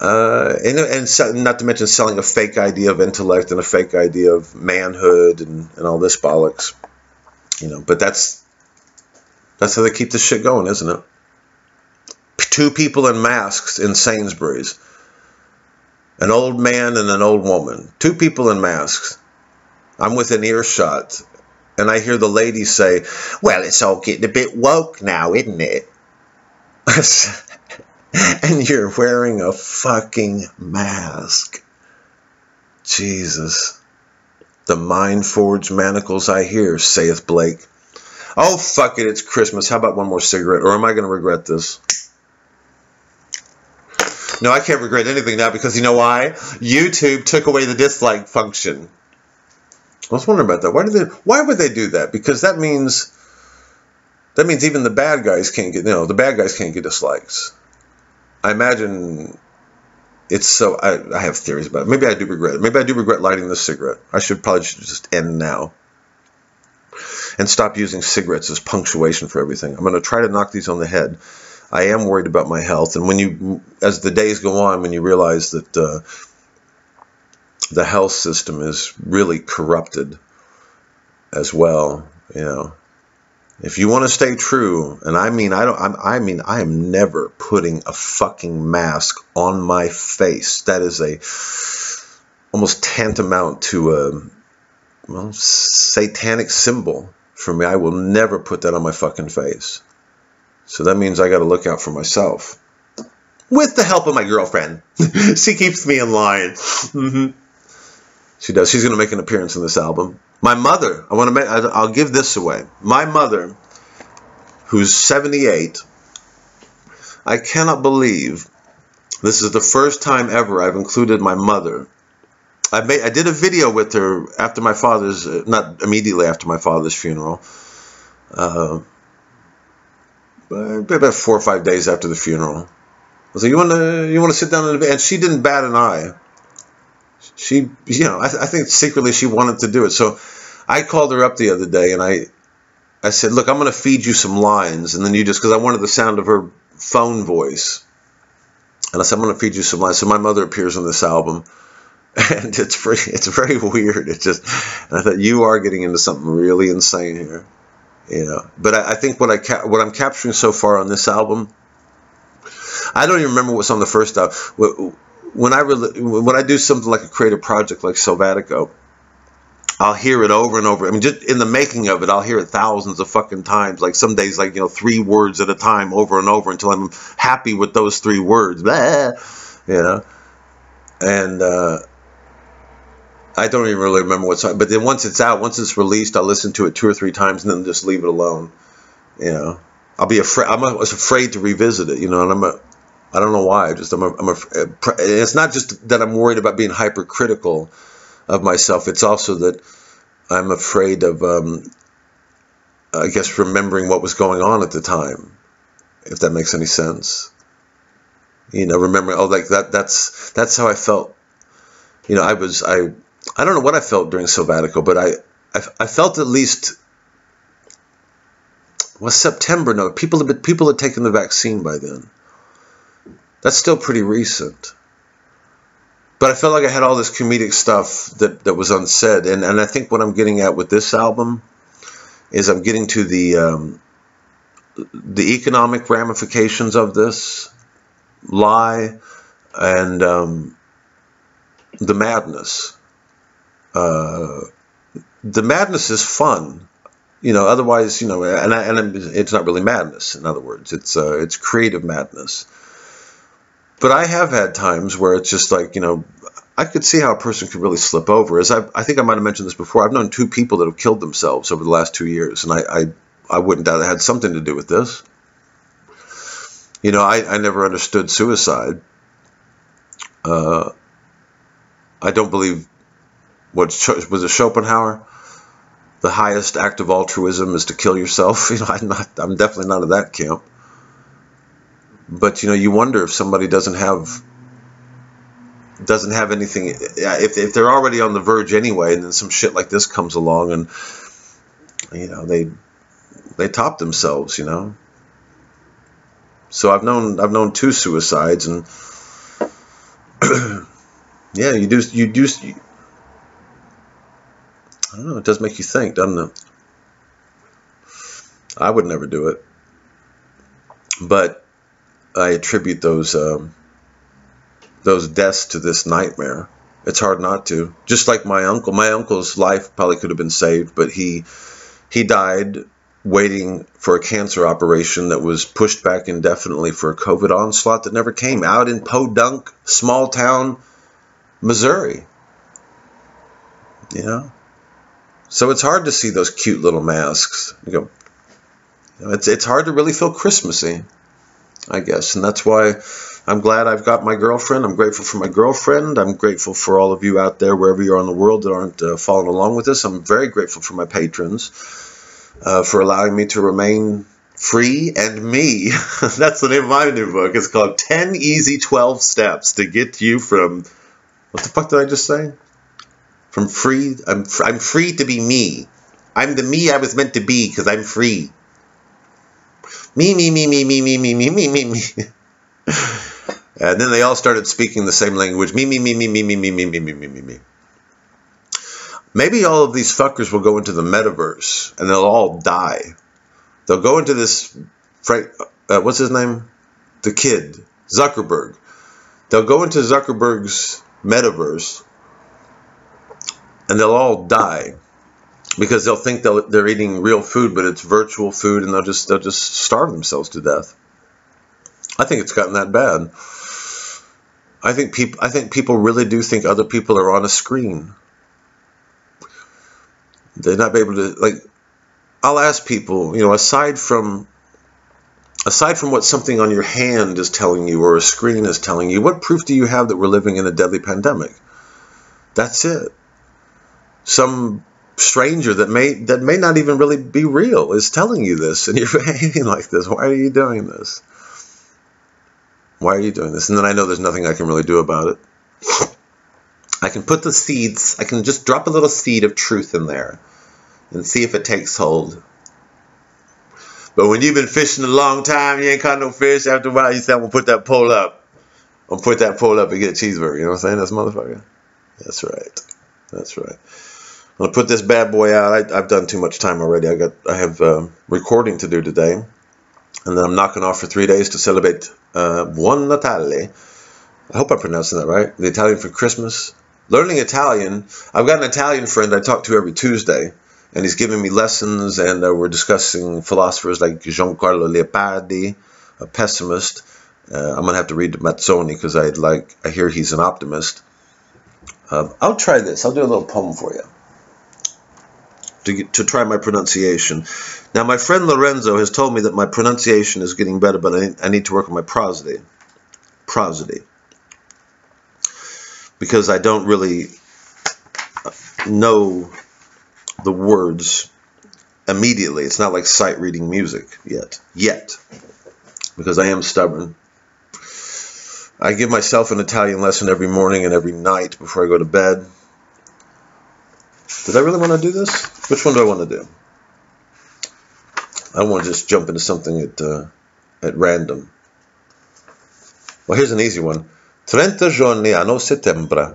Uh, and, and not to mention selling a fake idea of intellect and a fake idea of manhood and, and all this bollocks. You know, but that's that's how they keep this shit going, isn't it? Two people in masks in Sainsbury's. An old man and an old woman. Two people in masks. I'm within earshot. And I hear the lady say, Well, it's all getting a bit woke now, isn't it? [LAUGHS] and you're wearing a fucking mask. Jesus. The mind forged manacles I hear, saith Blake. Oh, fuck it, it's Christmas. How about one more cigarette? Or am I going to regret this? No, I can't regret anything now because you know why? YouTube took away the dislike function. I was wondering about that. Why did they? Why would they do that? Because that means that means even the bad guys can't get. You know, the bad guys can't get dislikes. I imagine it's so. I, I have theories about it. Maybe I do regret it. Maybe I do regret lighting the cigarette. I should probably just end now and stop using cigarettes as punctuation for everything. I'm going to try to knock these on the head. I am worried about my health, and when you, as the days go on, when you realize that uh, the health system is really corrupted as well, you know, if you want to stay true, and I mean, I don't, I'm, I mean, I am never putting a fucking mask on my face. That is a almost tantamount to a well, satanic symbol for me. I will never put that on my fucking face. So that means I got to look out for myself. With the help of my girlfriend. [LAUGHS] she keeps me in line. Mm-hmm. She does. She's going to make an appearance in this album. My mother, I want to make, I'll give this away. My mother, who's 78, I cannot believe this is the first time ever I've included my mother. I made, I did a video with her after my father's, uh, not immediately after my father's funeral, uh, about four or five days after the funeral. I said, "You want to, you want to sit down?" In the And she didn't bat an eye she, you know, I, I think secretly she wanted to do it. So I called her up the other day and I, I said, look, I'm going to feed you some lines. And then you just, because I wanted the sound of her phone voice. And I said, I'm going to feed you some lines. So my mother appears on this album. [LAUGHS] And it's pretty, it's very weird. It just, I thought you are getting into something really insane here, you know. But I, I think what I what I'm capturing so far on this album, I don't even remember what's on the first album when I when I do something like a creative project like Selvatico, I'll hear it over and over. I mean, just in the making of it, I'll hear it thousands of fucking times. Like some days, like you know, three words at a time, over and over, until I'm happy with those three words. Blah, you know, and uh, I don't even really remember what's. But then once it's out, once it's released, I'll listen to it two or three times and then just leave it alone. You know, I'll be afraid. I'm, afraid to revisit it. You know, and I'm a, I don't know why. Just I'm a, I'm a, it's not just that I'm worried about being hypercritical of myself. It's also that I'm afraid of, um, I guess, remembering what was going on at the time, if that makes any sense. You know, remembering, oh, like that. That's that's how I felt. You know, I was I I don't know what I felt during Selvatico, but I I, I felt at least was September. No, people had been, people had taken the vaccine by then. That's still pretty recent. But I felt like I had all this comedic stuff that, that was unsaid. And, and I think what I'm getting at with this album is I'm getting to the um, the economic ramifications of this lie and um, the madness. Uh, the madness is fun, you know. Otherwise, you know, and, and it's not really madness. In other words, it's uh, it's creative madness. But I have had times where it's just like, you know, I could see how a person could really slip over. As I, I think I might have mentioned this before, I've known two people that have killed themselves over the last two years, and I, I, I wouldn't doubt it had something to do with this. You know, I, I never understood suicide. Uh, I don't believe what was it Schopenhauer. The highest act of altruism is to kill yourself. [LAUGHS] You know, I'm not. I'm definitely not of that camp. But you know, you wonder if somebody doesn't have doesn't have anything. If if they're already on the verge anyway, and then some shit like this comes along, and you know they they top themselves, you know. So I've known I've known two suicides, and [CLEARS THROAT] yeah, you do. You do. I don't know. It does make you think, doesn't it? I would never do it, but I attribute those um, those deaths to this nightmare. It's hard not to. Just like my uncle. My uncle's life probably could have been saved, but he he died waiting for a cancer operation that was pushed back indefinitely for a COVID onslaught that never came out in Podunk, small town, Missouri. You know? So it's hard to see those cute little masks. You go, it's, it's hard to really feel Christmassy, I guess. And that's why I'm glad I've got my girlfriend. I'm grateful for my girlfriend. I'm grateful for all of you out there, wherever you are in the world, that aren't uh, following along with this. I'm very grateful for my patrons uh, for allowing me to remain free and me. [LAUGHS] That's the name of my new book. It's called 10 Easy 12 Steps to Get You from. What the fuck did I just say? From free. I'm, I'm free to be me. I'm the me I was meant to be because I'm free. Me, me, me, me, me, me, me, me, me, me, me. And then they all started speaking the same language. Me, me, me, me, me, me, me, me, me, me, me, me, me. Maybe all of these fuckers will go into the metaverse and they'll all die. They'll go into this, uh, what's his name? The kid, Zuckerberg. They'll go into Zuckerberg's metaverse and they'll all die because they'll think they they're eating real food, but it's virtual food, and they'll just they'll just starve themselves to death. I think it's gotten that bad. I think people I think people really do think other people are on a screen. They're not able to like I'll ask people, you know, aside from aside from what something on your hand is telling you or a screen is telling you, what proof do you have that we're living in a deadly pandemic? That's it. Some stranger that may that may not even really be real is telling you this and you're [LAUGHS] behaving like this. Why are you doing this? Why are you doing this? And then I know there's nothing I can really do about it. I can put the seeds, I can just drop a little seed of truth in there and see if it takes hold. But when you've been fishing a long time, you ain't caught no fish, after a while you say, I'm to put that pole up. I'm to put that pole up and get a cheeseburger. You know what I'm saying? That's motherfucker. That's right. That's right. I'm to put this bad boy out. I, have done too much time already. I got I have uh, recording to do today and then I'm knocking off for three days to celebrate uh, Buon Natale. I hope I'm pronouncing that right. The Italian for Christmas. Learning Italian. I've got an Italian friend I talk to every Tuesday, and he's giving me lessons, and uh, we're discussing philosophers like Giancarlo Leopardi, a pessimist. Uh, I'm gonna have to read Manzoni because I like I hear he's an optimist. Um, I'll try this. I'll do a little poem for you to, to try my pronunciation. Now, my friend Lorenzo has told me that my pronunciation is getting better, but I need, I need to work on my prosody. Prosody. Because I don't really know the words immediately. It's not like sight reading music yet. Yet. Because I am stubborn. I give myself an Italian lesson every morning and every night before I go to bed. Did I really want to do this? Which one do I want to do? I don't want to just jump into something at, uh, at random. Well, here's an easy one. 30 giorni hanno settembre,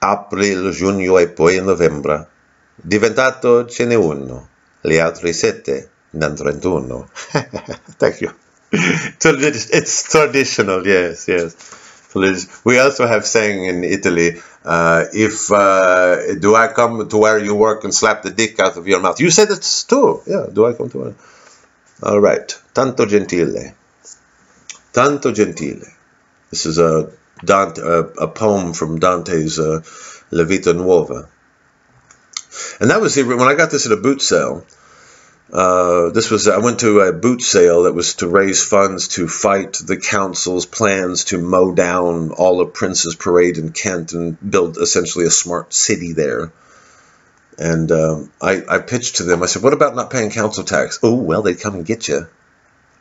aprile, giugno e poi novembre. Diventato ce n'è uno, gli altri sette, non 31. [LAUGHS] Thank you. [LAUGHS] It's traditional, yes, yes. We also have saying in Italy, uh, if uh, do I come to where you work and slap the dick out of your mouth? You said it's too. Yeah, do I come to where? All right. Tanto gentile. Tanto gentile. This is a Dante, a, a poem from Dante's uh, La Vita Nuova. And that was when I got this at a boot sale. Uh, this was I went to a boot sale that was to raise funds to fight the council's plans to mow down all of Prince's Parade in Kent and build essentially a smart city there. And um, I, I pitched to them. I said, "What about not paying council tax?" Oh, well, they'd come and get you.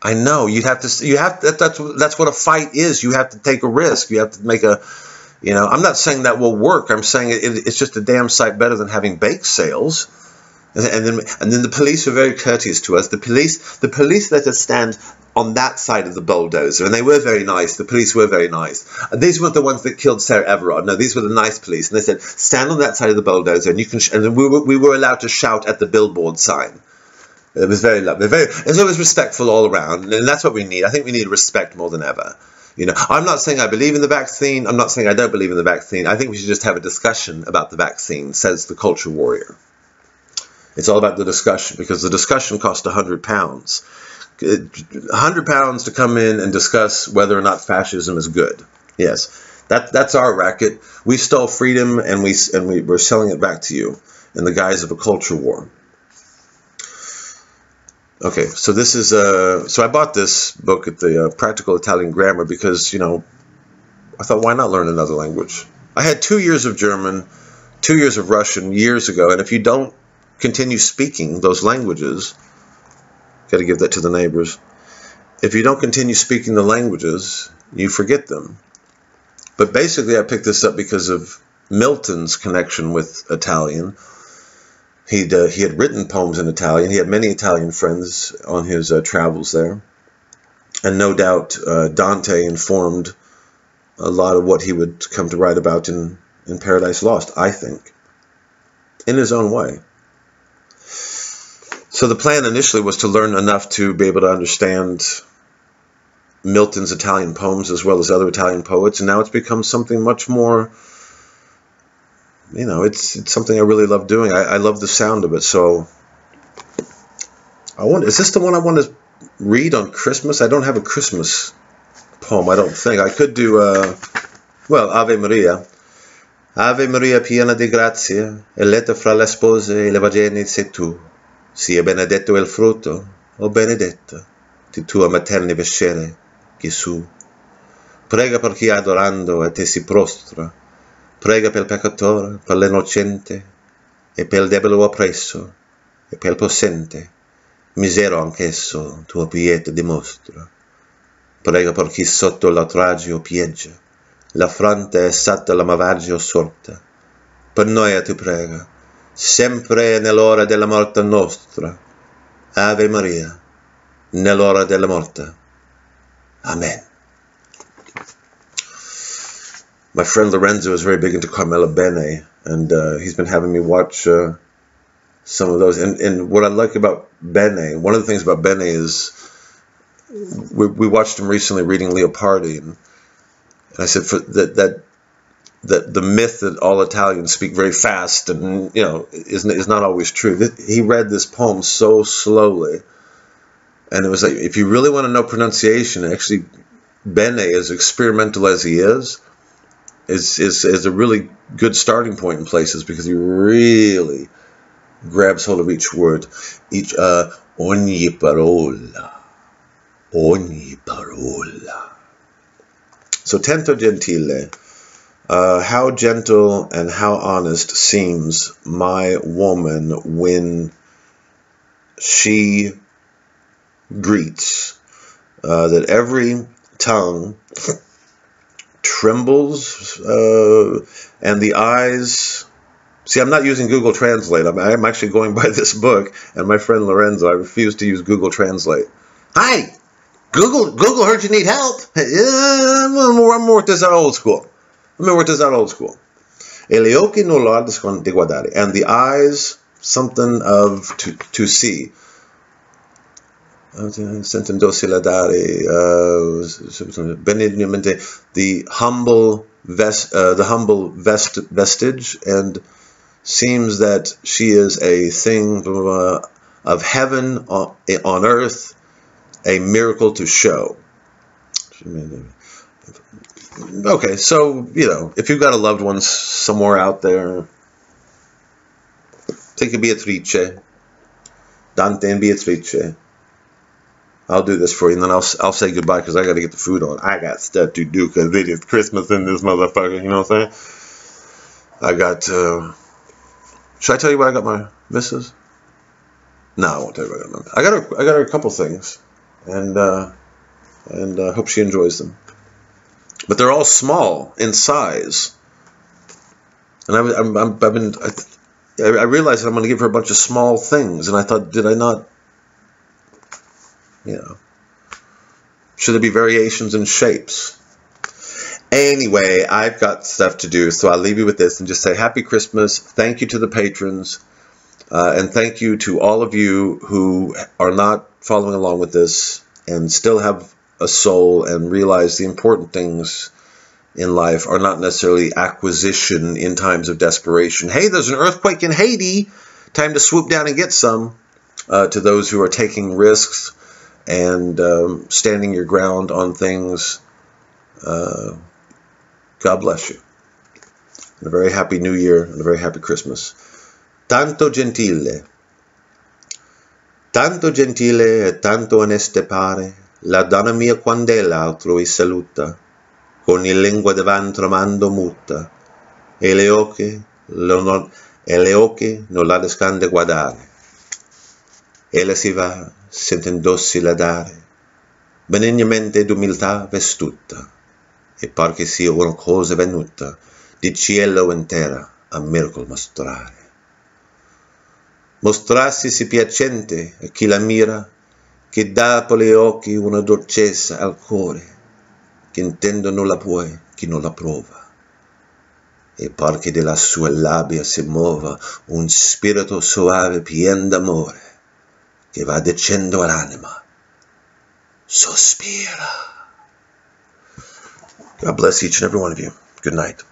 I know you have to. You have that, that's that's what a fight is. You have to take a risk. You have to make a. You know, I'm not saying that will work. I'm saying it, it's just a damn sight better than having bake sales And then, and then the police were very courteous to us. The police, the police let us stand on that side of the bulldozer, and they were very nice. The police were very nice. And these weren't the ones that killed Sarah Everard. No, these were the nice police. And they said, stand on that side of the bulldozer, and you can. and we were, we were allowed to shout at the billboard sign. It was very lovely. Very, it was respectful all around, and that's what we need. I think we need respect more than ever. You know, I'm not saying I believe in the vaccine. I'm not saying I don't believe in the vaccine. I think we should just have a discussion about the vaccine, says the culture warrior. It's all about the discussion because the discussion cost hundred pounds. hundred pounds to come in and discuss whether or not fascism is good. Yes, that that's our racket. We stole freedom and we and we, we're selling it back to you in the guise of a culture war. Okay, so this is uh, so I bought this book at the uh, Practical Italian Grammar because you know I thought why not learn another language? I had two years of German, two years of Russian years ago, and if you don't continue speaking those languages, got to give that to the neighbors. If you don't continue speaking the languages, you forget them. But basically, I picked this up because of Milton's connection with Italian He'd, uh, he had written poems in Italian. He had many Italian friends on his uh, travels there. And no doubt uh, Dante informed a lot of what he would come to write about in, in Paradise Lost, I think, in his own way. So the plan initially was to learn enough to be able to understand Milton's Italian poems as well as other Italian poets, and now it's become something much more you know, it's it's something I really love doing. I, I love the sound of it. So I want is this the one I want to read on Christmas? I don't have a Christmas poem. I don't think I could do. Uh, well, Ave Maria. Ave Maria piena di grazia, eletta fra le spose e le vagine sei tu. Sia benedetto il frutto, o benedetta, di tua materni vescere, Gesù. Prega per chi adorando a te si prostra, Prega per il peccatore, per l'innocente, e per il debole oppresso, e per il possente. Misero anch'esso tua pietà dimostra. Prega per chi sotto l'outragio pieggia, la fronte è stata la malvagia sorta. Per noi ti prega, sempre nell'ora della morte nostra. Ave Maria, nell'ora della morte. Amen. my friend Lorenzo is very big into Carmelo Bene, and uh, he's been having me watch uh, some of those. And, and what I like about Bene, one of the things about Bene is we, we watched him recently reading Leopardi, and, and I said for, that that that the myth that all Italians speak very fast and you know is is not always true. He read this poem so slowly, and it was like if you really want to know pronunciation, actually, Bene, as experimental as he is is, is, is a really good starting point in places because he really grabs hold of each word. Each uh, ogni parola, ogni parola. So tanto gentile. Uh, how gentle and how honest seems my woman when she greets. Uh, that every tongue [LAUGHS] trembles uh, and the eyes. See, I'm not using Google Translate. I'm, I'm, actually going by [LAUGHS] this book and my friend Lorenzo. I refuse to use Google Translate. Hi, Google. Google heard you need help. [LAUGHS] Yeah, I'm gonna work this out old school. Work this out old school. E occhi nulla di guardare, and the eyes something of to to see. Sentem docile dare, uh, benignamente, the humble vest, uh, the humble vest, vestige, and seems that she is a thing uh, of heaven on, on earth, a miracle to show. Okay, so, you know, if you've got a loved one somewhere out there, think of Beatrice, Dante and Beatrice, I'll do this for you, and then I'll I'll say goodbye because I got to get the food on. I got stuff to do because it is Christmas in this motherfucker. You know what I'm saying? I got. Uh, should I tell you what I got my missus? No, I won't tell you what I got. My, I got her. I got her a couple things, and uh, and I uh, hope she enjoys them. But they're all small in size, and I've, i have been. I, I realized I'm going to give her a bunch of small things, and I thought, did I not, you know, should there be variations in shapes? Anyway, I've got stuff to do, so I'll leave you with this and just say Happy Christmas. Thank you to the patrons, uh, and thank you to all of you who are not following along with this and still have a soul and realize the important things in life are not necessarily acquisition in times of desperation. Hey, there's an earthquake in Haiti. Time to swoop down and get some. Uh, to those who are taking risks and um, standing your ground on things, uh, God bless you. And a very happy New Year and a very happy Christmas. Tanto gentile, tanto gentile e tanto oneste pare la donna mia quand'ella altrui saluta ogni lingua davanti tramando muta, e le occhi, non, e le occhi non la descande guardare. Ella si va, sentendosi ladare, benignamente d'umiltà vestuta, e par che sia una cosa venuta di cielo intera a miracolo mostrare. Mostrarsi si piacente a chi la mira, che dà gli occhi una dolcezza al cuore, che intendo non la puoi chi non la prova. E par che della sua labbia si muova un spirito soave pien d'amore, che va dicendo all'anima, sospira. God bless each and every one of you. Good night.